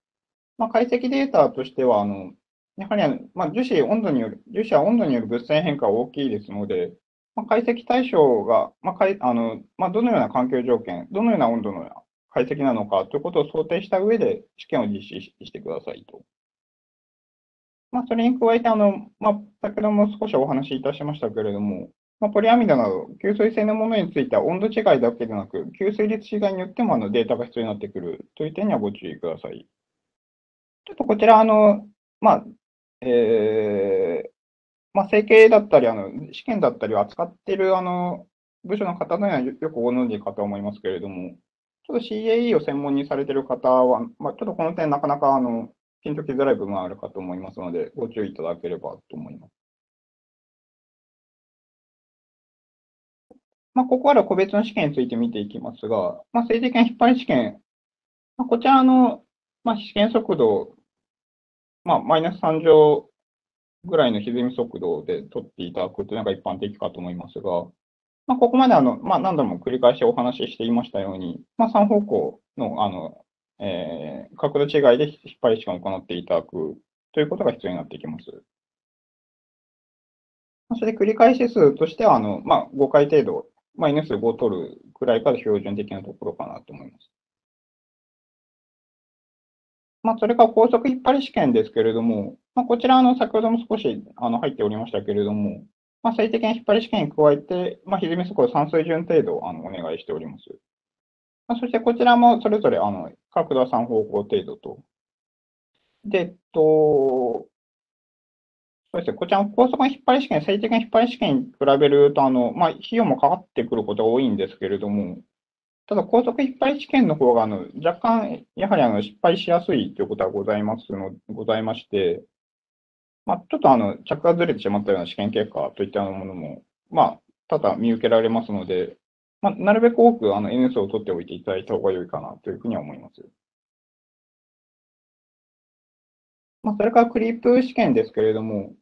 まあ、解析データとしては、あの、やはり、まあ、樹脂温度による、樹脂は温度による物性変化が大きいですので、まあ、解析対象が、まあかいあのまあ、どのような環境条件、どのような温度の解析なのかということを想定した上で試験を実施してくださいと。まあ、それに加えて、あのまあ、先ほども少しお話しいたしましたけれども、まあ、ポリアミドなど吸水性のものについては温度違いだけでなく、吸水率違いによってもあのデータが必要になってくるという点にはご注意ください。ちょっとこちら、あのまあえー、まあ、整形だったり、あの試験だったりを扱っているあの部署の方のようはよくご存知かと思いますけれども、ちょっと CAE を専門にされている方は、まあ、ちょっとこの点、なかなかあのピンときづらい部分があるかと思いますので、ご注意いただければと思います。まあ、ここから個別の試験について見ていきますが、まあ、政治権引っ張り試験、まあ、こちらの、まあ、試験速度、まあ、マイナス3乗ぐらいの歪み速度で取っていただくというのが一般的かと思いますが、まあ、ここまであの、まあ、何度も繰り返しお話ししていましたように、まあ、3方向のあの、えー、角度違いで引っ張り試験を行っていただくということが必要になってきます。それで繰り返し数としては、あのまあ、5回程度まあ、N 数5を取るくらいが標準的なところかなと思います。まあ、それから高速引っ張り試験ですけれども、まあ、こちら、の、先ほども少し、あの、入っておりましたけれども、まあ、最適な引っ張り試験に加えて、まあ、歪み速度3水準程度、あの、お願いしております。まあ、そしてこちらもそれぞれ、あの、角度は3方向程度と。で、えっと、そうですね、こちらの高速の引っ張り試験、最適な引っ張り試験に比べると、あの、まあ、費用もかかってくることが多いんですけれども、ただ、高速引っ張り試験の方が、あの、若干、やはり、あの、失敗しやすいということはございますの、ございまして、まあ、ちょっと、あの、着がずれてしまったような試験結果といったようなものも、まあ、多々見受けられますので、まあ、なるべく多く、あの、N 数を取っておいていただいた方が良いかなというふうには思います。まあ、それからクリープ試験ですけれども、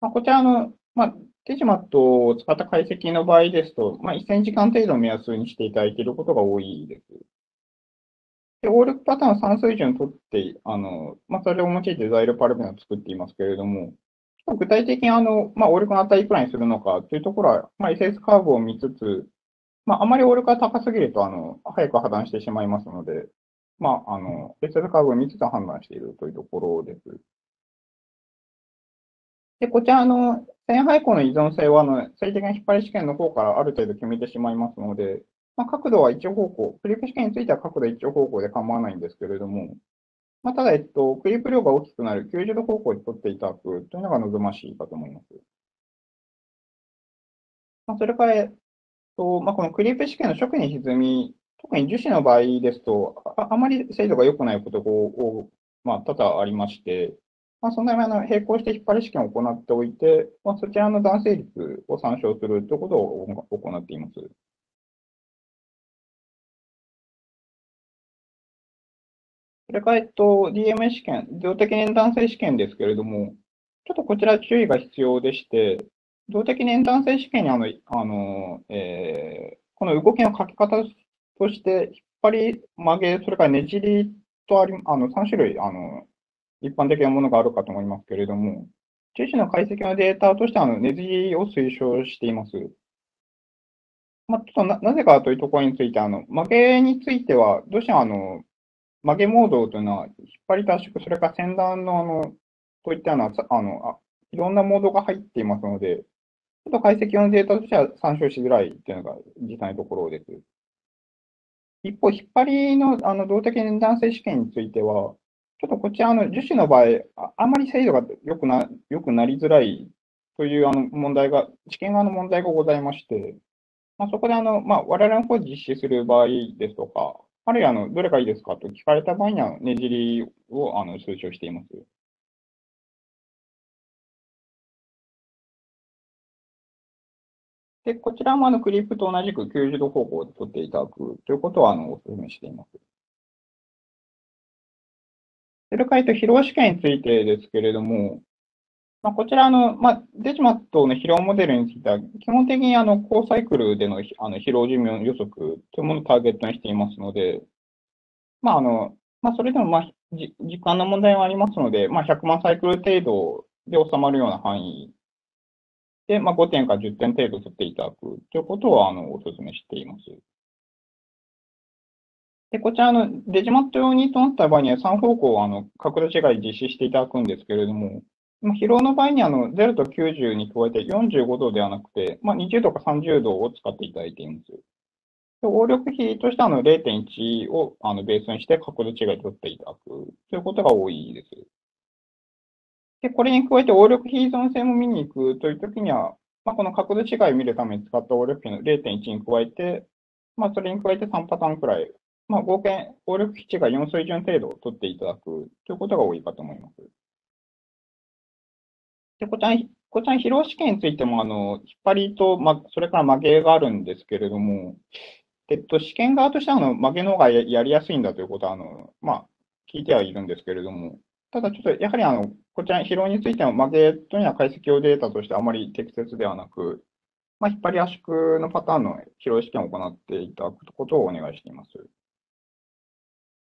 まあ、こちらの、まあ、テジマットを使った解析の場合ですと、まあ、1000時間程度を目安にしていただいていることが多いです。で、オールパターン3水準取って、あの、まあ、それを用いて材料パルメを作っていますけれども、具体的にあの、まあ、オールクの値いくらにするのかというところは、まあ、SS カーブを見つつ、まあ、あまりオールが高すぎると、あの、早く破断してしまいますので、まあ、あの、SS カーブを見つつ判断しているというところです。で、こちらの線配項の依存性は、あの、最適な引っ張り試験の方からある程度決めてしまいますので、まあ、角度は一応方向、クリップ試験については角度一応方向で構わないんですけれども、まあ、ただ、えっと、クリップ量が大きくなる90度方向に取っていただくというのが望ましいかと思います。まあ、それから、えっと、まあ、このクリップ試験の初期に歪み、特に樹脂の場合ですと、ああまり精度が良くないことが、まあ、多々ありまして、まあ、そのため、あの、並行して引っ張り試験を行っておいて、まあ、そちらの男性率を参照するということを行っています。それから、えっと、DMA 試験、動的年男性試験ですけれども、ちょっとこちら注意が必要でして、動的年男性試験にあの、あの、えー、この動きの書き方として、引っ張り、曲げ、それからねじりとあり、あの、3種類、あの、一般的なものがあるかと思いますけれども、樹脂の解析のデータとしては、ネズリを推奨しています。まあ、ちょっとななぜかというところについて、あの、曲げについては、どうしてもあの、曲げモードというのは、引っ張りと圧縮、それから先端のあの、といったような、あの、あいろんなモードが入っていますので、ちょっと解析用のデータとしては参照しづらいというのが実際のところです。一方、引っ張りのあの動的年男性試験については、ちょっとこちらの樹脂の場合、あまり精度が良くな良くなりづらいというあの問題が、試験側の問題がございまして、まあ、そこであの、まあ、我々の方実施する場合ですとか、あるいはあのどれがいいですかと聞かれた場合には、ねじりをあの推奨しています。で、こちらもあのクリップと同じく90度方向で取っていただくということはあのお勧めしています。それから、と、疲労試験についてですけれども、まあ、こちらの、まあ、デジマットの疲労モデルについては、基本的にあの高サイクルでのあの疲労寿命予測というものをターゲットにしていますので、まああのまあ、それでも、まあ、時間の問題はありますので、まあ、100万サイクル程度で収まるような範囲で、まあ、5点か10点程度取っていただくということをあのお勧めしています。で、こちらのデジマット用にとなった場合には3方向あの角度違い実施していただくんですけれども、疲労の場合にあの0と90に加えて45度ではなくて、まあ、20度か30度を使っていただいています。応力比としては0.1をあのベースにして角度違いで取っていただくということが多いです。で、これに加えて応力比依存性も見に行くというときには、まあ、この角度違いを見るために使った応力比の0.1に加えて、まあ、それに加えて3パターンくらいまあ、合計、効力基地が4水準程度を取っていただくということが多いかと思います。で、こちらに、こちらに疲労試験についても、あの、引っ張りと、ま、それから曲げがあるんですけれども、えっと、試験側としては、あの、曲げの方がやりやすいんだということは、あの、まあ、聞いてはいるんですけれども、ただちょっと、やはりあの、こちら疲労については曲げというのは解析用データとしてあまり適切ではなく、まあ、引っ張り圧縮のパターンの疲労試験を行っていただくことをお願いしています。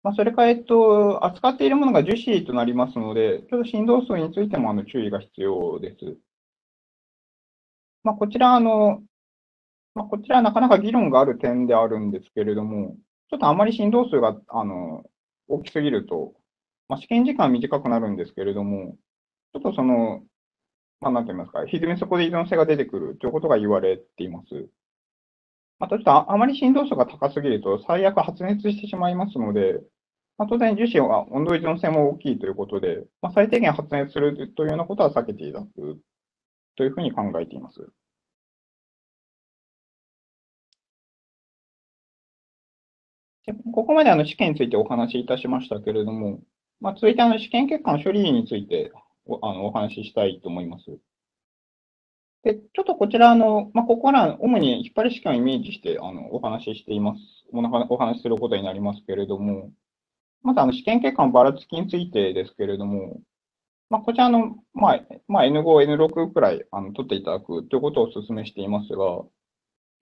まあ、それから、えっと、扱っているものが樹脂となりますので、ちょっと振動数についてもあの注意が必要です。まあ、こちら、あの、まあ、こちらはなかなか議論がある点であるんですけれども、ちょっとあまり振動数が、あの、大きすぎると、まあ、試験時間短くなるんですけれども、ちょっとその、まあ、なんて言いますか、歪み底で依存性が出てくるということが言われています。また、ちょっとあまり振動数が高すぎると、最悪発熱してしまいますので、まあ、当然樹脂は温度依存性も大きいということで、まあ、最低限発熱するというようなことは避けていただくというふうに考えています。ここまであの試験についてお話しいたしましたけれども、まあ、続いてあの試験結果の処理についておあのお話ししたいと思います。で、ちょっとこちら、の、まあ、ここから主に引っ張り試験をイメージしてあのお話ししています。お話しすることになりますけれども、まずあの試験結果のばらつきについてですけれども、まあ、こちらの、まあ、まあ、N5、N6 くらいあの取っていただくということをお勧めしていますが、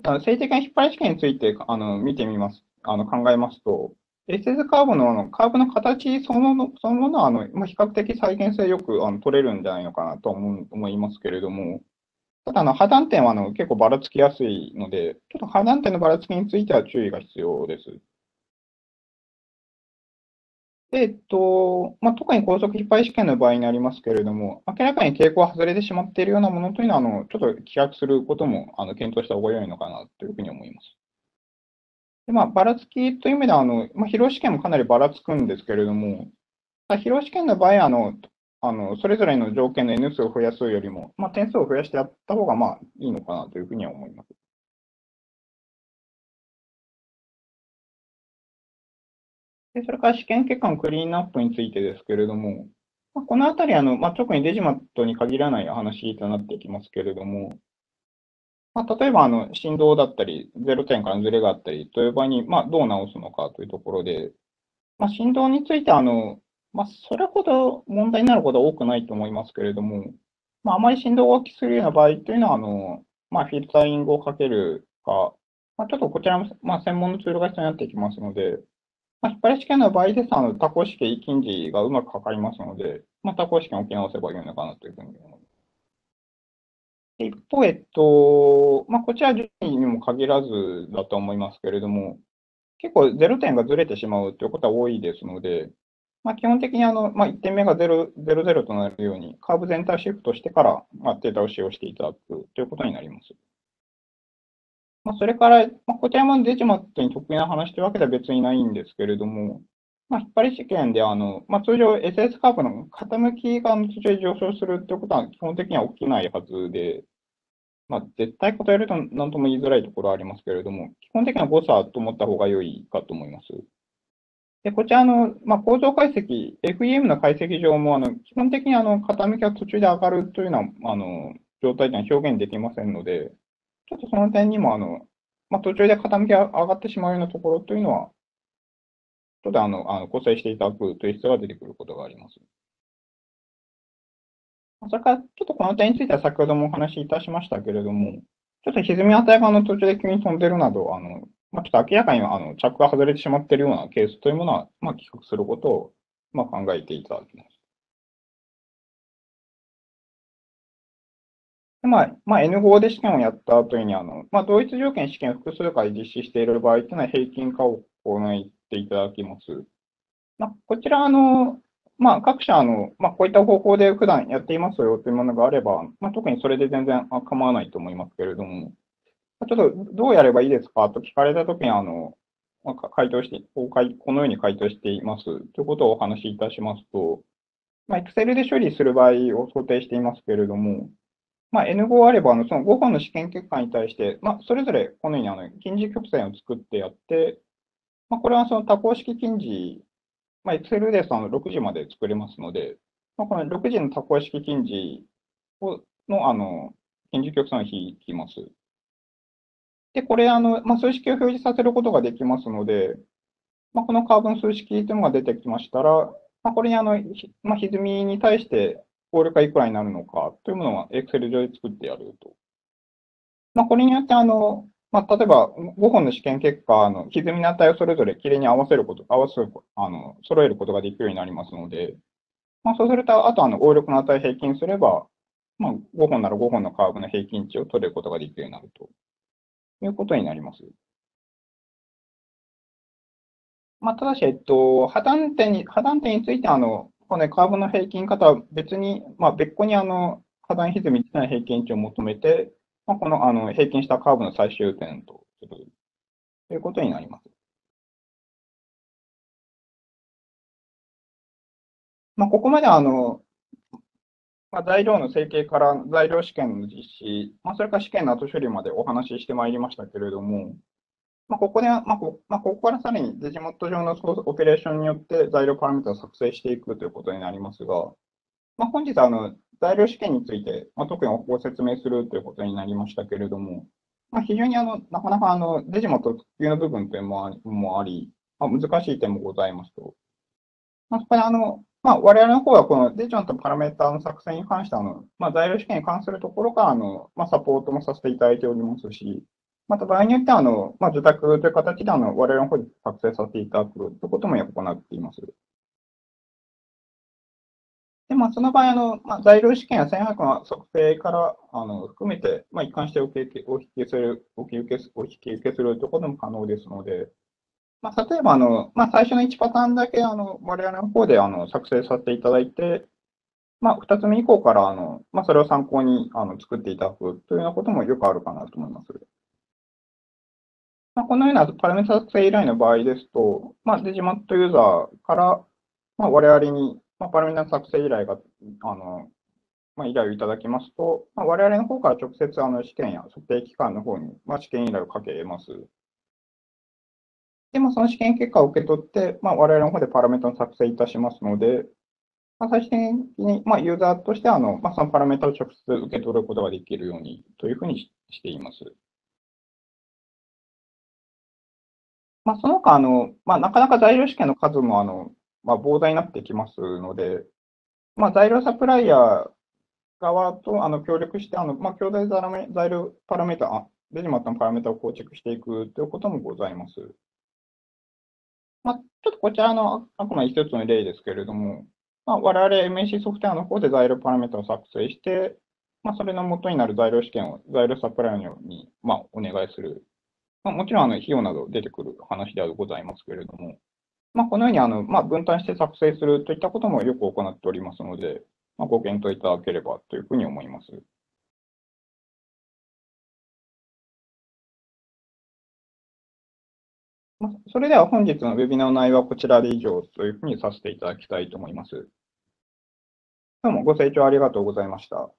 あの性的な引っ張り試験についてあの見てみます、あの考えますと、SS カーブのあのカーブの形そのそのものはあの、まあ、比較的再現性よくあの取れるんじゃないのかなと思思いますけれども、ただあの破断点はあの結構ばらつきやすいので、ちょっと破断点のばらつきについては注意が必要です。えっと、まあ、特に高速引っ張り試験の場合になりますけれども、明らかに傾向が外れてしまっているようなものというのは、あのちょっと棄却することもあの検討した方が良いのかなというふうに思います。でまあ、ばらつきという意味では、あのまあ、疲労試験もかなりばらつくんですけれども、疲労試験の場合あの、あのそれぞれの条件の N 数を増やすよりも、まあ、点数を増やしてやった方がまあいいのかなというふうには思います。で、それから試験結果のクリーンアップについてですけれども、まあ、このあたりあの、まあ、特にデジマットに限らない話となってきますけれども、まあ、例えばあの振動だったり、0点からのズレがあったりという場合に、まあ、どう直すのかというところで、まあ、振動についてあの、まあ、それほど問題になることは多くないと思いますけれども、まあ、あまり振動が大きするような場合というのは、あのまあ、フィルタリングをかけるか、まあ、ちょっとこちらも、まあ、専門のツールが必要になってきますので、まあ、引っ張り試験の場合ですと、あの、多項式近似がうまくかかりますので、まあ、多項式を置き直せばいいのかなというふうに思います。一方、えっと、まあ、こちら順位にも限らずだと思いますけれども、結構0点がずれてしまうということは多いですので、まあ、基本的にあの、まあ、1点目が0、0、0となるように、カーブ全体シフトしてから、まあ、データを使用していただくということになります。まあ、それから、まあ、こちらもデジマットに得意な話というわけでは別にないんですけれども、まあ、引っ張り試験であの、まあ、通常 SS カーブの傾きが途中で上昇するということは基本的には起きないはずで、まあ、絶対答えると何とも言いづらいところはありますけれども、基本的には誤差と思った方が良いかと思います。で、こちらの、まあ、構造解析、FEM の解析上も、あの、基本的にあの、傾きが途中で上がるというような、あの、状態では表現できませんので、ちょっとその点にも、あの、まあ、途中で傾きが上がってしまうようなところというのは、ちょっとあの、あの構成していただくという必要が出てくることがあります。それから、ちょっとこの点については先ほどもお話しいたしましたけれども、ちょっと歪み値がの途中で急に飛んでるなど、あの、まあ、ちょっと明らかにあの着が外れてしまっているようなケースというものは、まあ、帰国することを、まあ、考えていただきます。まあ、まあ、N5 で試験をやった後に、あの、まあ、同一条件試験を複数回実施している場合というのは平均化を行っていただきます。まあ、こちら、あの、まあ、各社、あの、まあ、こういった方法で普段やっていますよというものがあれば、まあ、特にそれで全然構わないと思いますけれども、まちょっとどうやればいいですかと聞かれたときに、あの、まあ、回答して、このように回答していますということをお話しいたしますと、まあ、Excel で処理する場合を想定していますけれども、まあ、N5 あれば、のその5本の試験結果に対して、まあ、それぞれこのようにあの近似曲線を作ってやって、まあ、これはその多項式近似、まあ、Excel でその6時まで作れますので、まあ、この6時の多項式近似をのあの近似曲線を引きます。で、これ、あの、まあ、数式を表示させることができますので、まあ、このカーボン数式というのが出てきましたら、まあ、これにあの、まあ、歪みに対して効力がいくらになるのかというものは Excel 上で作ってやると。まあ、これによって、あの、まあ、例えば5本の試験結果の歪みの値をそれぞれきれいに合わせること、合わせる、あの、揃えることができるようになりますので、まあ、そうすると、あと、あの、応力の値を平均すれば、まあ、5本なら5本のカーブの平均値を取れることができるようになると。いうことになります。まあ、ただし、えっと、破断点に、破断点について、あの、このカーブの平均方は別に、まあ、別個にあの、破断歪みの平均値を求めて、まあ、この、あの、平均したカーブの最終点とするということになります。まあ、ここまであの、まあ、材料の成形から材料試験の実施、まあ、それから試験の後処理までお話ししてまいりましたけれども、まあ、ここで、まあこまあ、ここからさらにデジモット上のオペレーションによって材料パラメータを作成していくということになりますが、まあ、本日あの、材料試験について、まあ、特にご説明するということになりましたけれども、まあ、非常にあの、なかなかあの、デジモット特有の部分というのもあり、まあ、難しい点もございますと。まあ、そこであの、まあ、我々の方はこのデジモントパラメータの作成に関してあの、まあ、材料試験に関するところからあの、まあ、サポートもさせていただいておりますし、また場合によってはあの、まあ、受託という形であの、我々の方で作成させていただくということも行っています。で、まあ、その場合、あの、まあ、材料試験や1800の測定から、あの、含めて、まあ、一貫してお引き受けする、お引き受けお引き受けするということも可能ですので、まあ、例えば、あの、まあ、最初の1パターンだけ、あの、我々の方で、あの、作成させていただいて、まあ、2つ目以降から、あの、まあ、それを参考に、あの、作っていただくというようなこともよくあるかなと思います。まあ、このようなパラメータ作成依頼の場合ですと、まあ、デジマットユーザーから、まあ、我々に、まあ、パラメータ作成依頼が、あの、まあ、依頼をいただきますと、まあ、我々の方から直接、あの、試験や測定機関の方に、まあ、試験依頼をかけます。でもその試験結果を受け取って、まあ、我々の方でパラメータを作成いたしますので、まあ、最終的に、まあ、ユーザーとしてあの、まあ、そのパラメータを直接受け取ることができるようにというふうにしています。まあ、その他、あの、まあ、なかなか材料試験の数も、あの、まあ、膨大になってきますので、まあ、材料サプライヤー側と、あの、協力して、あの、まあ、兄弟材料パラメータ、デジマットのパラメータを構築していくということもございます。まあ、ちょっとこちらのあくまで一つの例ですけれども、まあ、我々 MAC ソフトウェアの方で材料パラメータを作成して、まあ、それの元になる材料試験を材料サプライヤーに、まあ、お願いする。まあ、もちろんあの費用など出てくる話ではございますけれども、まあ、このようにあの、まあ、分担して作成するといったこともよく行っておりますので、まあ、ご検討いただければというふうに思います。まあそれでは本日のウェビナーの内容はこちらで以上というふうにさせていただきたいと思います。どうもご清聴ありがとうございました。